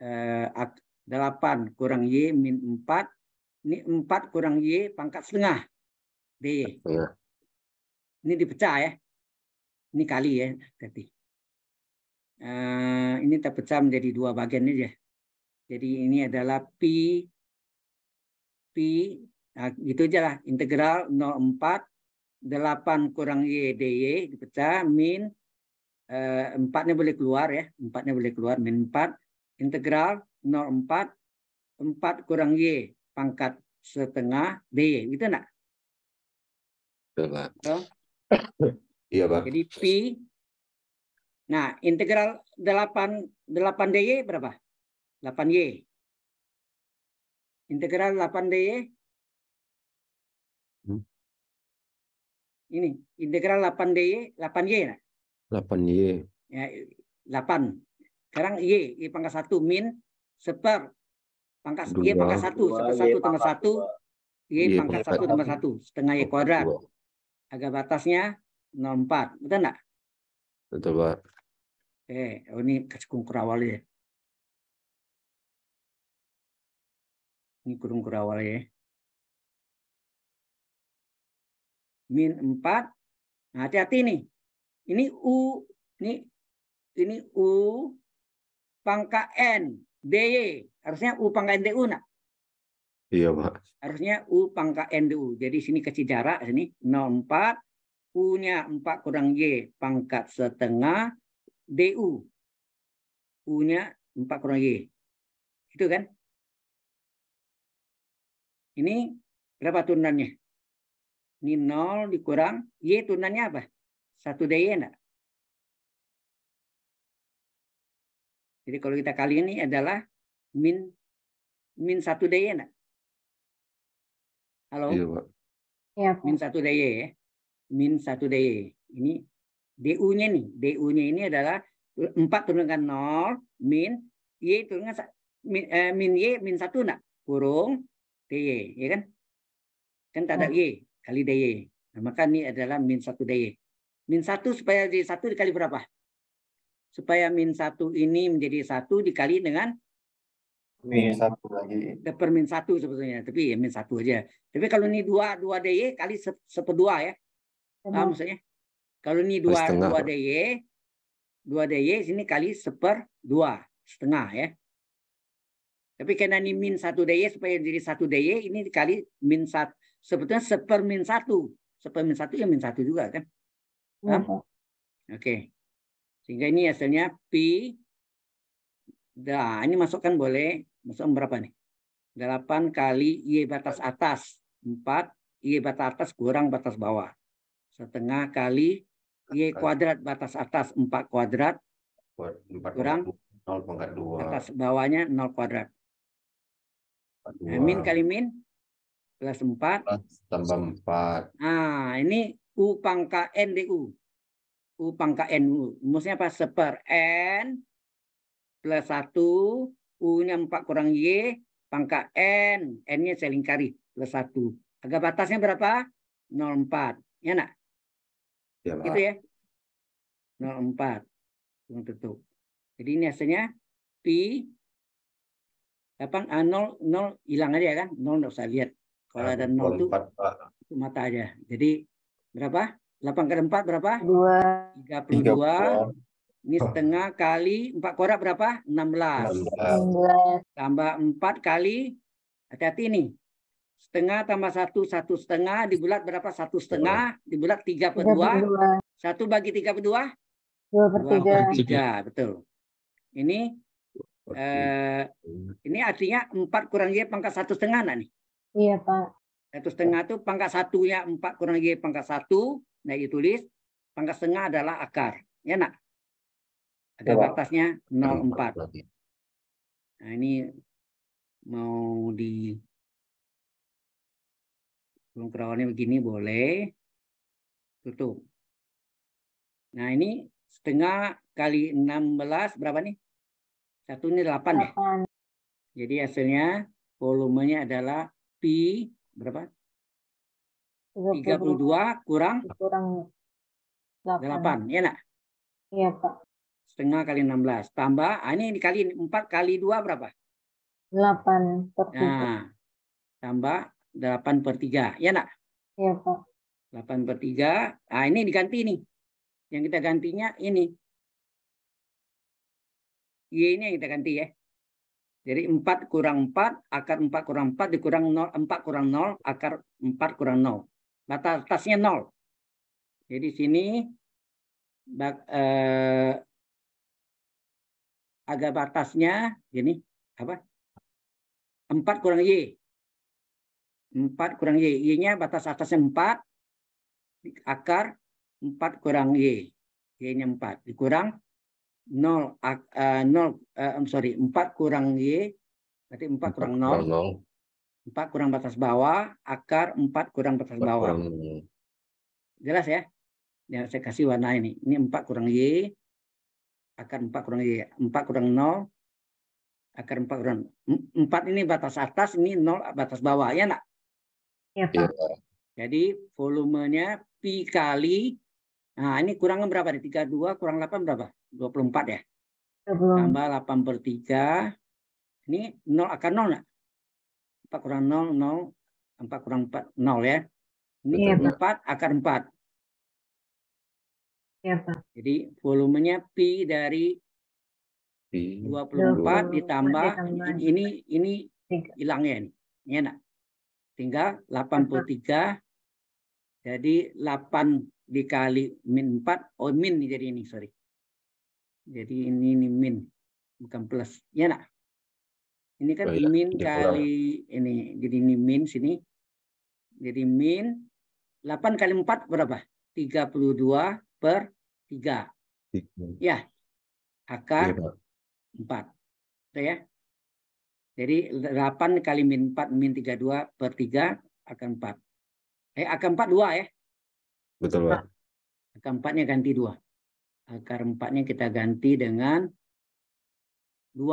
eh, ak- 8 kurang Y min 4. Ini 4 kurang Y pangkat setengah. D. Setengah. Ini dipecah ya. Ini kali ya. Tapi eh, ini terpecah menjadi dua bagian aja. Jadi ini adalah pi pi nah, gitu aja lah integral 04 8 kurang y dy dipecah min eh, empatnya boleh keluar ya empatnya boleh keluar min 4 integral 04 4 kurang y pangkat setengah dy gitu enggak Betul, Pak. Betul. Iya, Pak. jadi pi nah integral 8 8 dy berapa 8y integral 8 dy Hmm. ini integral 8 dy 8y nah. 8Y. ya 8 sekarang y y pangkat 1 min seper pangkat y Dua. pangkat 1 seper 1 tambah 1 y Y pangkat pangkat 1 tambah 1 setengah y kuadrat Dua. Agak batasnya 04 betul enggak Betul, Pak. eh oh ini kurung awal ya ini kurung awal ya min 4 nah, hati-hati nih. Ini u ini ini u pangkat n dy harusnya u pangkat ndu nak Iya, Pak. harusnya U pangkat NDU. Jadi sini kasih jarak sini 04 U-nya 4 kurang Y pangkat setengah DU. U-nya 4 kurang Y. Itu kan? Ini berapa turunannya? Ini 0 dikurang Y turunannya apa? 1 DY enggak? Jadi kalau kita kali ini adalah min min satu DY enggak? Halo? Iya, Pak. Iya, Pak. min satu DY ya. Min satu DY. Ini DU-nya nih. DU-nya ini adalah 4 turunkan 0 min Y turunkan sa- min, eh, min Y min satu enggak? Kurung DY, ya kan? Kan tak ada Y kali DY. Nah, maka ini adalah min satu DY. Min satu supaya jadi satu dikali berapa? Supaya min satu ini menjadi satu dikali dengan Ini satu lagi. per min satu sebetulnya, tapi ya min satu aja. Tapi kalau ini dua dua DY kali se- seperdua ya, paham maksudnya? Kalau ini Kali dua setengah, dua. DY, dua DY sini kali seper dua setengah ya. Tapi karena ini min satu DY supaya jadi satu DY ini dikali min satu sebetulnya seper min satu, seper min satu ya min satu juga kan? Iya? Pak. Oke. Sehingga ini hasilnya pi. Nah, ini masukkan boleh. Masukkan berapa nih? 8 kali Y batas atas. 4 Y batas atas kurang batas bawah. Setengah kali Y kuadrat batas atas. 4 kuadrat. Buat empat Kurang? pangkat dua, nol pangkat dua. Batas bawahnya 0 kuadrat. pangkat Nah, dua, min kali min. Plus 4. plus tambah empat. Nah, ini U pangka N DU. U pangka N U. Rumusnya apa? Seper N plus 1. U-nya 4 kurang Y. Pangka N. N-nya saya lingkari. Plus 1. Agak batasnya berapa? 0,4. Ya nak? Ya, Pak. Gitu ya? 0,4. Belum tutup. Jadi ini hasilnya pi. Apa? Ah, 0, 0 hilang aja kan? 0 nggak usah lihat. Kalau ada 0 tuh empat, Pak. itu mata aja. Jadi berapa? 8 kali 4 berapa? Dua. 32. 32, Ini setengah kali 4 korak berapa? 16. 16, Enam belas. Tambah 4 kali, hati-hati nih. Setengah tambah 1, 1 setengah. Dibulat berapa? 1 setengah. Dibulat 3 per Tiga 2. per dua. 1 bagi 3 per 2? Dua per 2 tiga. per 3. Betul. Ini eh, ini artinya 4 kurang Y pangkat 1 setengah enggak nih? Iya, Pak. Satu setengah itu pangkat satunya 4 kurang Y pangkat 1. Nah, ditulis. Pangkat setengah adalah akar. Ya, nak? Ada Ya, batasnya 0,4. lagi. Nah, ini mau di belum kerawannya begini boleh. Tutup. Nah, ini setengah kali 16 berapa nih? Satu ini 8 ya. Jadi hasilnya volumenya adalah pi berapa? Tiga puluh 32 kurang kurang delapan. 8, ya nak? Iya, Pak. Setengah kali 16. Tambah, ah, ini dikali 4 kali 2 berapa? Delapan per tiga. Nah, tambah 8 per 3. Ya nak? Iya, Pak. 8 per 3. Nah, ini diganti nih. Yang kita gantinya ini. Y ini yang kita ganti ya. Jadi 4 kurang 4, akar 4 kurang 4, dikurang 0, 4 kurang 0, akar 4 kurang 0. Batas atasnya 0. Jadi sini bak, eh, agak batasnya gini apa? 4 kurang Y. 4 kurang Y. Y-nya batas atasnya 4, akar 4 kurang Y. Y-nya 4. Dikurang 0, ak- eh, 0 eh, I'm sorry, 4 kurang Y, berarti 4 kurang 0, Kurang nol. 4 kurang batas bawah, akar 4 kurang batas Empat bawah. kurang nol. Jelas ya? Ya, saya kasih warna ini. Ini 4 kurang Y, akar 4 kurang Y. 4 kurang 0, akar 4 kurang 4 ini batas atas, ini 0 batas bawah. Ya, nak? Iya, Iya, Pak. Pak. Jadi volumenya pi kali Nah, ini kurangnya berapa nih? 32 kurang 8 berapa? 24 ya? Tambah 8 per 3. Ini 0 akan 0 nggak? 4 kurang 0, 0. 4 kurang 4, 0 ya. Ini Iya, Pak. 4 akar 4. Iya, Pak. Jadi volumenya pi dari Pi. 24 ditambah ditambah ini ini hilangnya nih. Ini enak. Tinggal 8 per 3. Jadi 8 dikali min 4. Oh min nih jadi ini, sorry. Jadi ini, ini min. Bukan plus. Ya nak? Ini kan Oh iya, min kali ini. Jadi ini min sini. Jadi min 8 kali 4 berapa? 32 per 3. Tiga. Ya. Akar Pak. 4. Betul ya? Jadi 8 kali min 4 min 32 per 3 akan 4. Eh akan 4 2 ya. Betul, Pak. Akar 4-nya ganti 2. Akar 4-nya kita ganti dengan 2.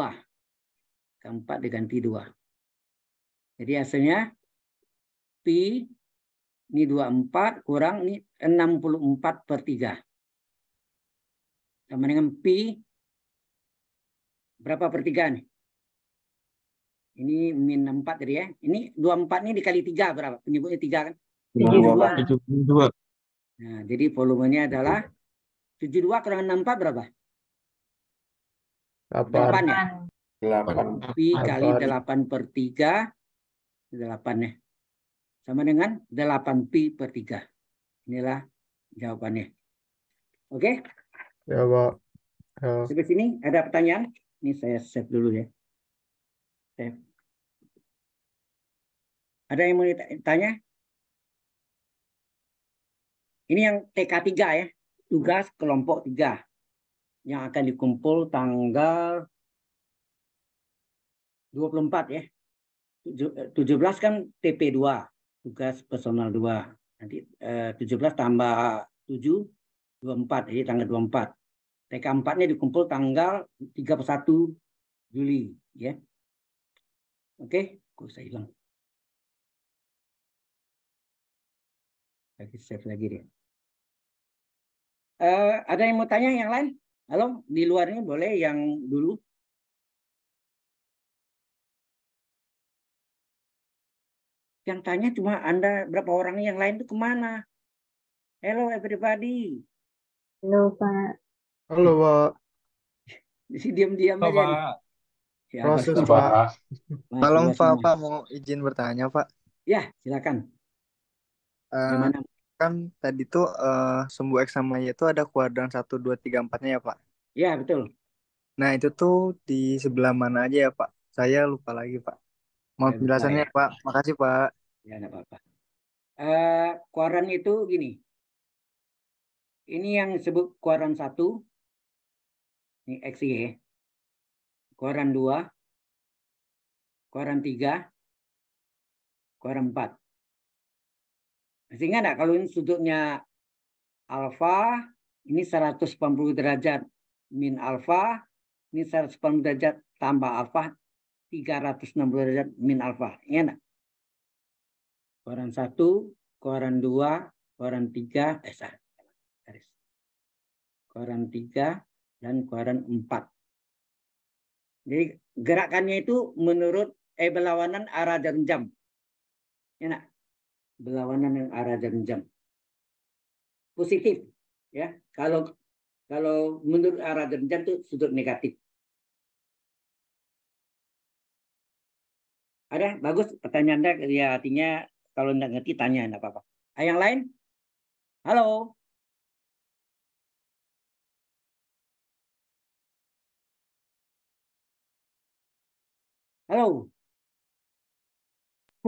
Akar 4 diganti 2. Jadi hasilnya pi ini 24 kurang ini 64 per 3. Sama dengan pi berapa per 3 nih? Ini min 4 tadi ya. Ini 24 ini dikali 3 berapa? Penyebutnya 3 kan? 72. 72. Nah, jadi volumenya adalah 72 kurang 64 berapa? Apa? 8 ya? Delapan. Pi kali Delapan. 8 per 3. 8 ya. Sama dengan 8 pi per 3. Inilah jawabannya. Oke, Ya, Pak. Ya. sampai sini ada pertanyaan? Ini saya save dulu ya. Save. Ada yang mau ditanya? Ini yang TK3 ya. Tugas kelompok 3. Yang akan dikumpul tanggal 24 ya. Tujuh- eh, 17 kan TP2. Tugas personal 2. Nanti eh, 17 tambah 7, 24. Jadi tanggal 24. TK4-nya dikumpul tanggal 31 Juli. ya. Oke, kok saya hilang. Lagi save lagi dia. Eh, ada yang mau tanya yang lain? Halo, di luarnya boleh yang dulu. Yang tanya cuma Anda berapa orang yang lain itu ke mana? Hello everybody. Halo, Pak. Halo, Pak. Jadi diam-diam Halo, aja. Pak. Ya, Proses, Pak. Mas Tolong Pak. Pak mau izin bertanya Pak. Ya, silakan. Eh, Gimana? kan tadi tuh eh, sumbu X sama Y itu ada kuadran 1, 2, 3, 4-nya ya Pak. Ya, betul. Nah itu tuh di sebelah mana aja ya Pak? Saya lupa lagi Pak. Lupa penjelasannya ya. Pak. Makasih Pak. Ya, enggak apa-apa. Eh, kuadran itu gini. Ini yang disebut kuadran 1. Ini X, Y. Kuadran 2. Kuadran 3. Kuadran 4. Masih ingat nggak kalau ini sudutnya alfa, ini 180 derajat min alfa, ini 180 derajat tambah alfa, 360 derajat min alfa. Ingat nggak? Koran satu, koran dua, koran tiga, eh salah, garis. Koran tiga dan koran empat. Jadi gerakannya itu menurut eh berlawanan arah dan jam. Enak. Berlawanan yang arah dan jam. Positif, ya. Kalau kalau menurut arah dan jam itu sudut negatif. Ada bagus pertanyaan Anda ya artinya kalau nggak ngerti tanya nggak apa-apa. Ah, yang lain? Halo. Halo.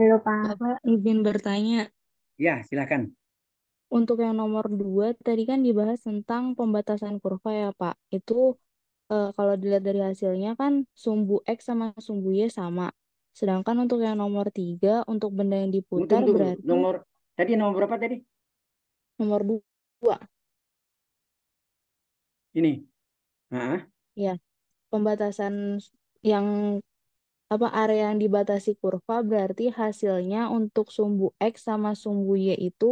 Halo, Pak. Bapak izin bertanya. Ya, silakan. Untuk yang nomor dua, tadi kan dibahas tentang pembatasan kurva ya, Pak. Itu eh, kalau dilihat dari hasilnya kan sumbu X sama sumbu Y sama. Sedangkan untuk yang nomor tiga, untuk benda yang diputar tunggu dulu. berarti Nomor tadi nomor berapa tadi? nomor dua. Ini. Ah, Pembatasan yang apa area yang dibatasi kurva berarti hasilnya untuk sumbu X sama sumbu Y itu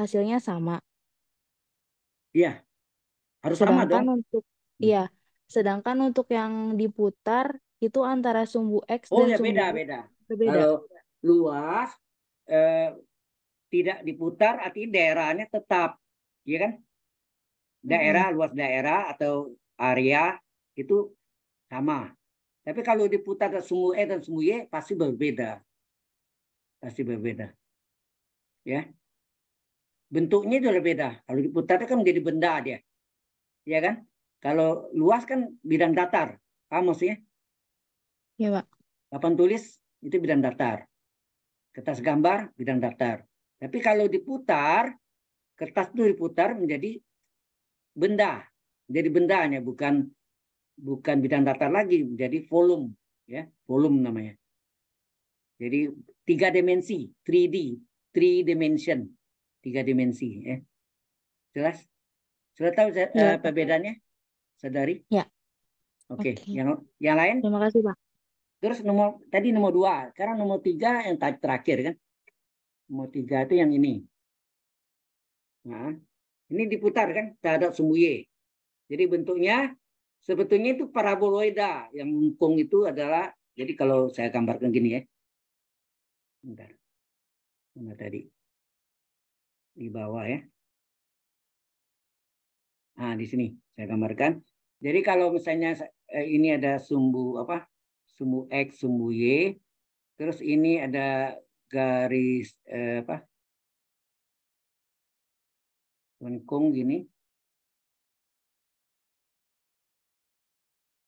hasilnya sama. iya. Harus sama Sedangkan dong. untuk iya, sedangkan untuk yang diputar itu antara sumbu X Oh dan ya sumbu beda Y beda. berbeda. Kalau luas eh, tidak diputar artinya daerahnya tetap, ya kan? Daerah luas daerah atau area itu sama. Tapi kalau diputar ke sumbu E dan sumbu Y pasti berbeda. Pasti berbeda. Ya. Bentuknya juga beda. Kalau diputar kan menjadi benda dia. Ya kan? Kalau luas kan bidang datar. Paham maksudnya? Ya, Pak. Papan tulis itu bidang datar. Kertas gambar bidang datar. Tapi kalau diputar, kertas itu diputar menjadi benda. Jadi bendanya bukan bukan bidang datar lagi, jadi volume ya, volume namanya. Jadi tiga dimensi, 3D, three dimension, tiga dimensi ya. Jelas? Sudah tahu eh, Ya. perbedaannya, saudari? Ya. Oke, Oke. yang yang lain? Terima kasih, Pak. Terus nomor tadi nomor dua, sekarang nomor tiga yang terakhir kan? Nomor tiga itu yang ini. Nah, ini diputar kan terhadap sumbu Y. Jadi bentuknya sebetulnya itu paraboloida. Yang lengkung itu adalah, jadi kalau saya gambarkan gini ya. Bentar. Mana tadi? Di bawah ya. Nah, di sini saya gambarkan. Jadi kalau misalnya eh, ini ada sumbu apa? Sumbu X, sumbu Y. Terus ini ada garis eh, apa? lengkung gini.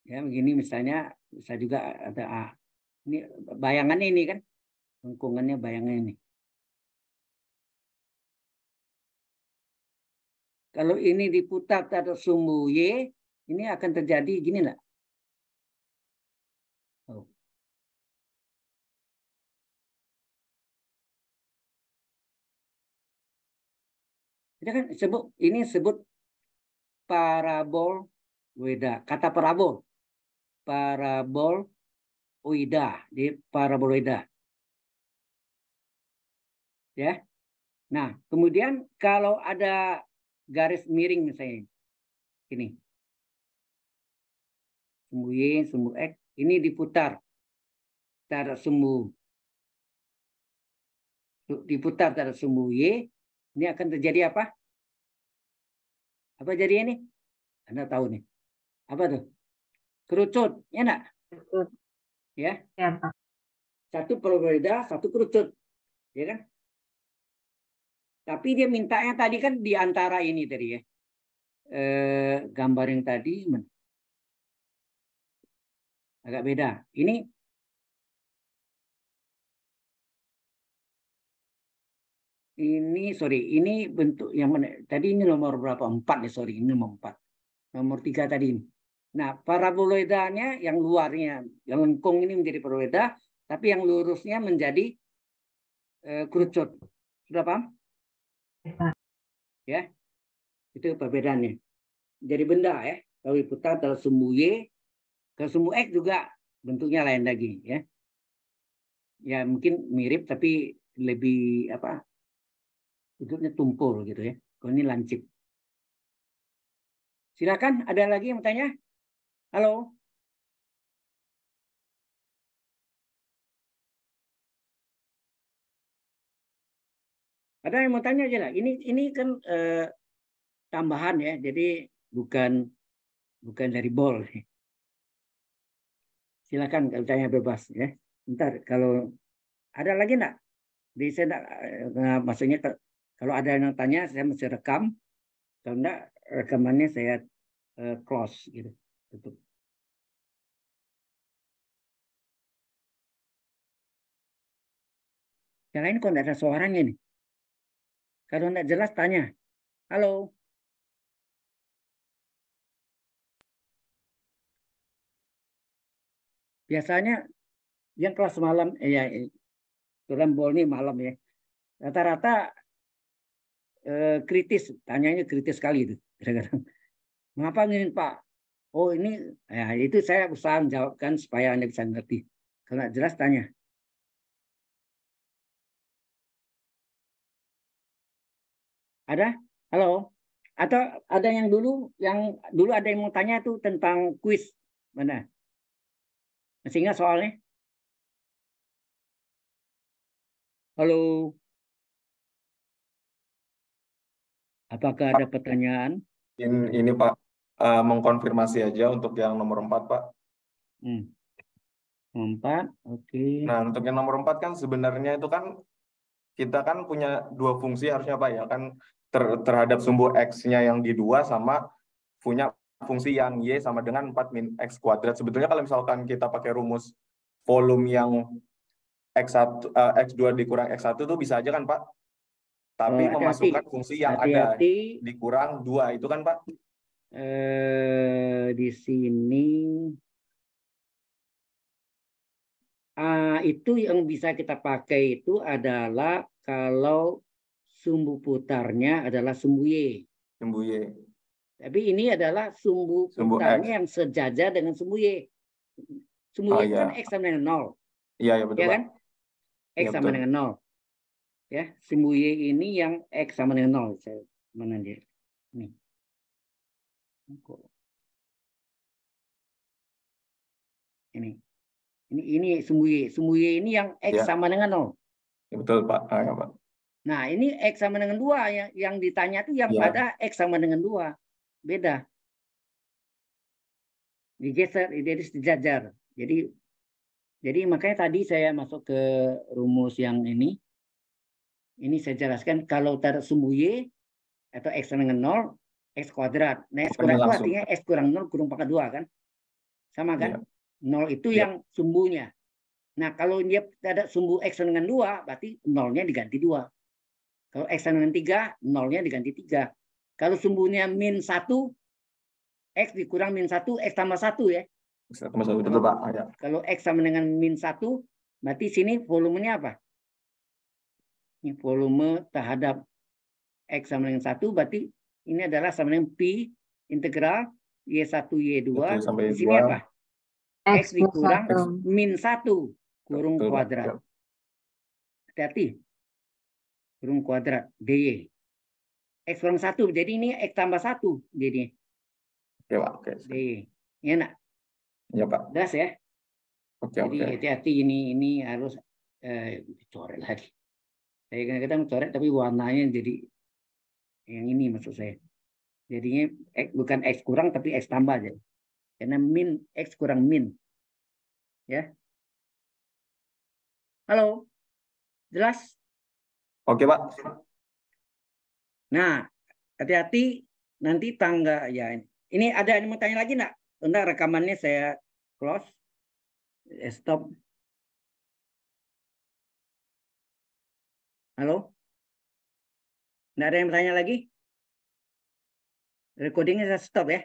Ya, begini misalnya bisa juga ada A. Ini bayangannya ini kan. Lengkungannya bayangan ini. Kalau ini diputar terhadap sumbu Y, ini akan terjadi gini lah. Ini kan sebut ini sebut parabol weda. Kata parabol. Parabol oida, di paraboloida. Ya. Nah, kemudian kalau ada garis miring misalnya ini. Sumbu Y, sumbu X, ini diputar terhadap sumbu diputar terhadap sumbu Y, ini akan terjadi apa? Apa jadi ini? Anda tahu nih. Apa tuh? Kerucut, ya enggak? Kerucut. Ya. Ya, Pak. Satu paraboloida, satu kerucut. Ya kan? Tapi dia mintanya tadi kan di antara ini tadi ya. Eh, gambar yang tadi agak beda. Ini ini sorry, ini bentuk yang mana? Tadi ini nomor berapa? Empat ya sorry, ini nomor empat. Nomor tiga tadi ini. Nah, paraboloidanya yang luarnya, yang lengkung ini menjadi paraboloida, tapi yang lurusnya menjadi eh, kerucut. Sudah paham? Ya, itu perbedaannya. Jadi benda ya, kalau diputar dalam sumbu Y, ke sumbu X juga bentuknya lain lagi ya. Ya mungkin mirip tapi lebih apa? Bentuknya tumpul gitu ya. Kalau ini lancip. Silakan, ada lagi yang bertanya? Halo. Ada yang mau tanya aja lah. Ini ini kan eh, tambahan ya, jadi bukan bukan dari bol. Silakan kalau tanya bebas ya. Ntar kalau ada lagi enggak? Di saya enggak, eh, maksudnya kalau ada yang tanya saya mesti rekam. Kalau enggak rekamannya saya eh, close gitu. Tutup. Yang lain kok enggak ada suaranya nih. Kalau enggak jelas tanya. Halo. Biasanya yang kelas malam, eh, ya, eh, kebetulan bol ini malam ya. Rata-rata eh, kritis, tanyanya kritis sekali itu. Kadang-kadang. Mengapa ini Pak? Oh ini, ya itu saya usaha menjawabkan supaya Anda bisa ngerti. Kalau nggak jelas tanya. Ada? Halo? Atau ada yang dulu, yang dulu ada yang mau tanya tuh tentang kuis. Mana? Masih ingat soalnya? Halo? Apakah ada pertanyaan? Ini, ini Pak, eh, mengkonfirmasi aja untuk yang nomor 4 Pak. Hmm. Empat, oke. Nah, untuk yang nomor 4 kan sebenarnya itu kan kita kan punya dua fungsi harusnya Pak ya kan ter- terhadap sumbu X-nya yang di dua sama punya fungsi yang Y sama dengan 4 min X kuadrat. Sebetulnya kalau misalkan kita pakai rumus volume yang X1, eh, X2 dikurang X1 itu bisa aja kan Pak? Tapi Oh, memasukkan fungsi yang ada Hati-hati, dikurang dua itu kan Pak? eh, di sini ah, itu yang bisa kita pakai itu adalah kalau sumbu putarnya adalah sumbu Y. Sumbu Y. Tapi ini adalah sumbu, Sumbu putarnya X. yang sejajar dengan sumbu Y. Sumbu Oh, Y itu kan iya. X sama dengan 0. Iya, ya betul, ya Pak. kan? X Iya, sama betul. dengan 0. Ya, sumbu Y ini yang X sama dengan 0. Saya, mana dia? Nih. Ini. Ini ini sumbu Y. Sumbu Y ini yang X Ya. sama dengan 0. Ya, betul, Pak. Ah, ya, Pak. Nah, ini X sama dengan 2 yang yang ditanya itu yang Ya. pada X sama dengan 2. Beda. Digeser, jadi sejajar. Jadi jadi makanya tadi saya masuk ke rumus yang ini. Ini saya jelaskan kalau taruh sumbu Y atau X sama dengan 0, X kuadrat. Nah, X kuadrat itu artinya X kurang 0 kurang pangkat 2 kan? Sama kan? Iya. 0 itu Iya. yang sumbunya. Nah, kalau dia ada sumbu X sama dengan 2, berarti 0-nya diganti 2. Kalau X sama dengan 3, 0-nya diganti 3. Kalau sumbunya min 1, X dikurang min 1, X tambah 1 ya. Sama satu betul, Pak. Ah, ya. Kalau X sama dengan min 1, berarti sini volumenya apa? Ini volume terhadap X sama dengan 1, berarti ini adalah sama dengan Pi integral Y1, Y2. Satu sampai Di sini dua. apa? X dikurang satu. min 1 kurung Betul, kuadrat. Hati-hati. Kurung kuadrat, DY. X kurang 1, jadi ini X tambah 1. Jadi Oke, Pak. Oke. DY. Ya, nak? Ya, Pak. Jelas ya? Oke, Jadi oke. hati-hati ini ini harus eh, dicoret lagi. Saya kadang-kadang coret tapi warnanya jadi yang ini maksud saya. Jadinya X, bukan X kurang tapi X tambah aja. Karena min X kurang min. Ya. Halo. Jelas? Oke, Pak. Nah, hati-hati nanti tangga ya. Ini ada yang mau tanya lagi enggak? Entar rekamannya saya close. Eh, Stop. Halo? Enggak ada yang bertanya lagi? Recordingnya saya stop ya.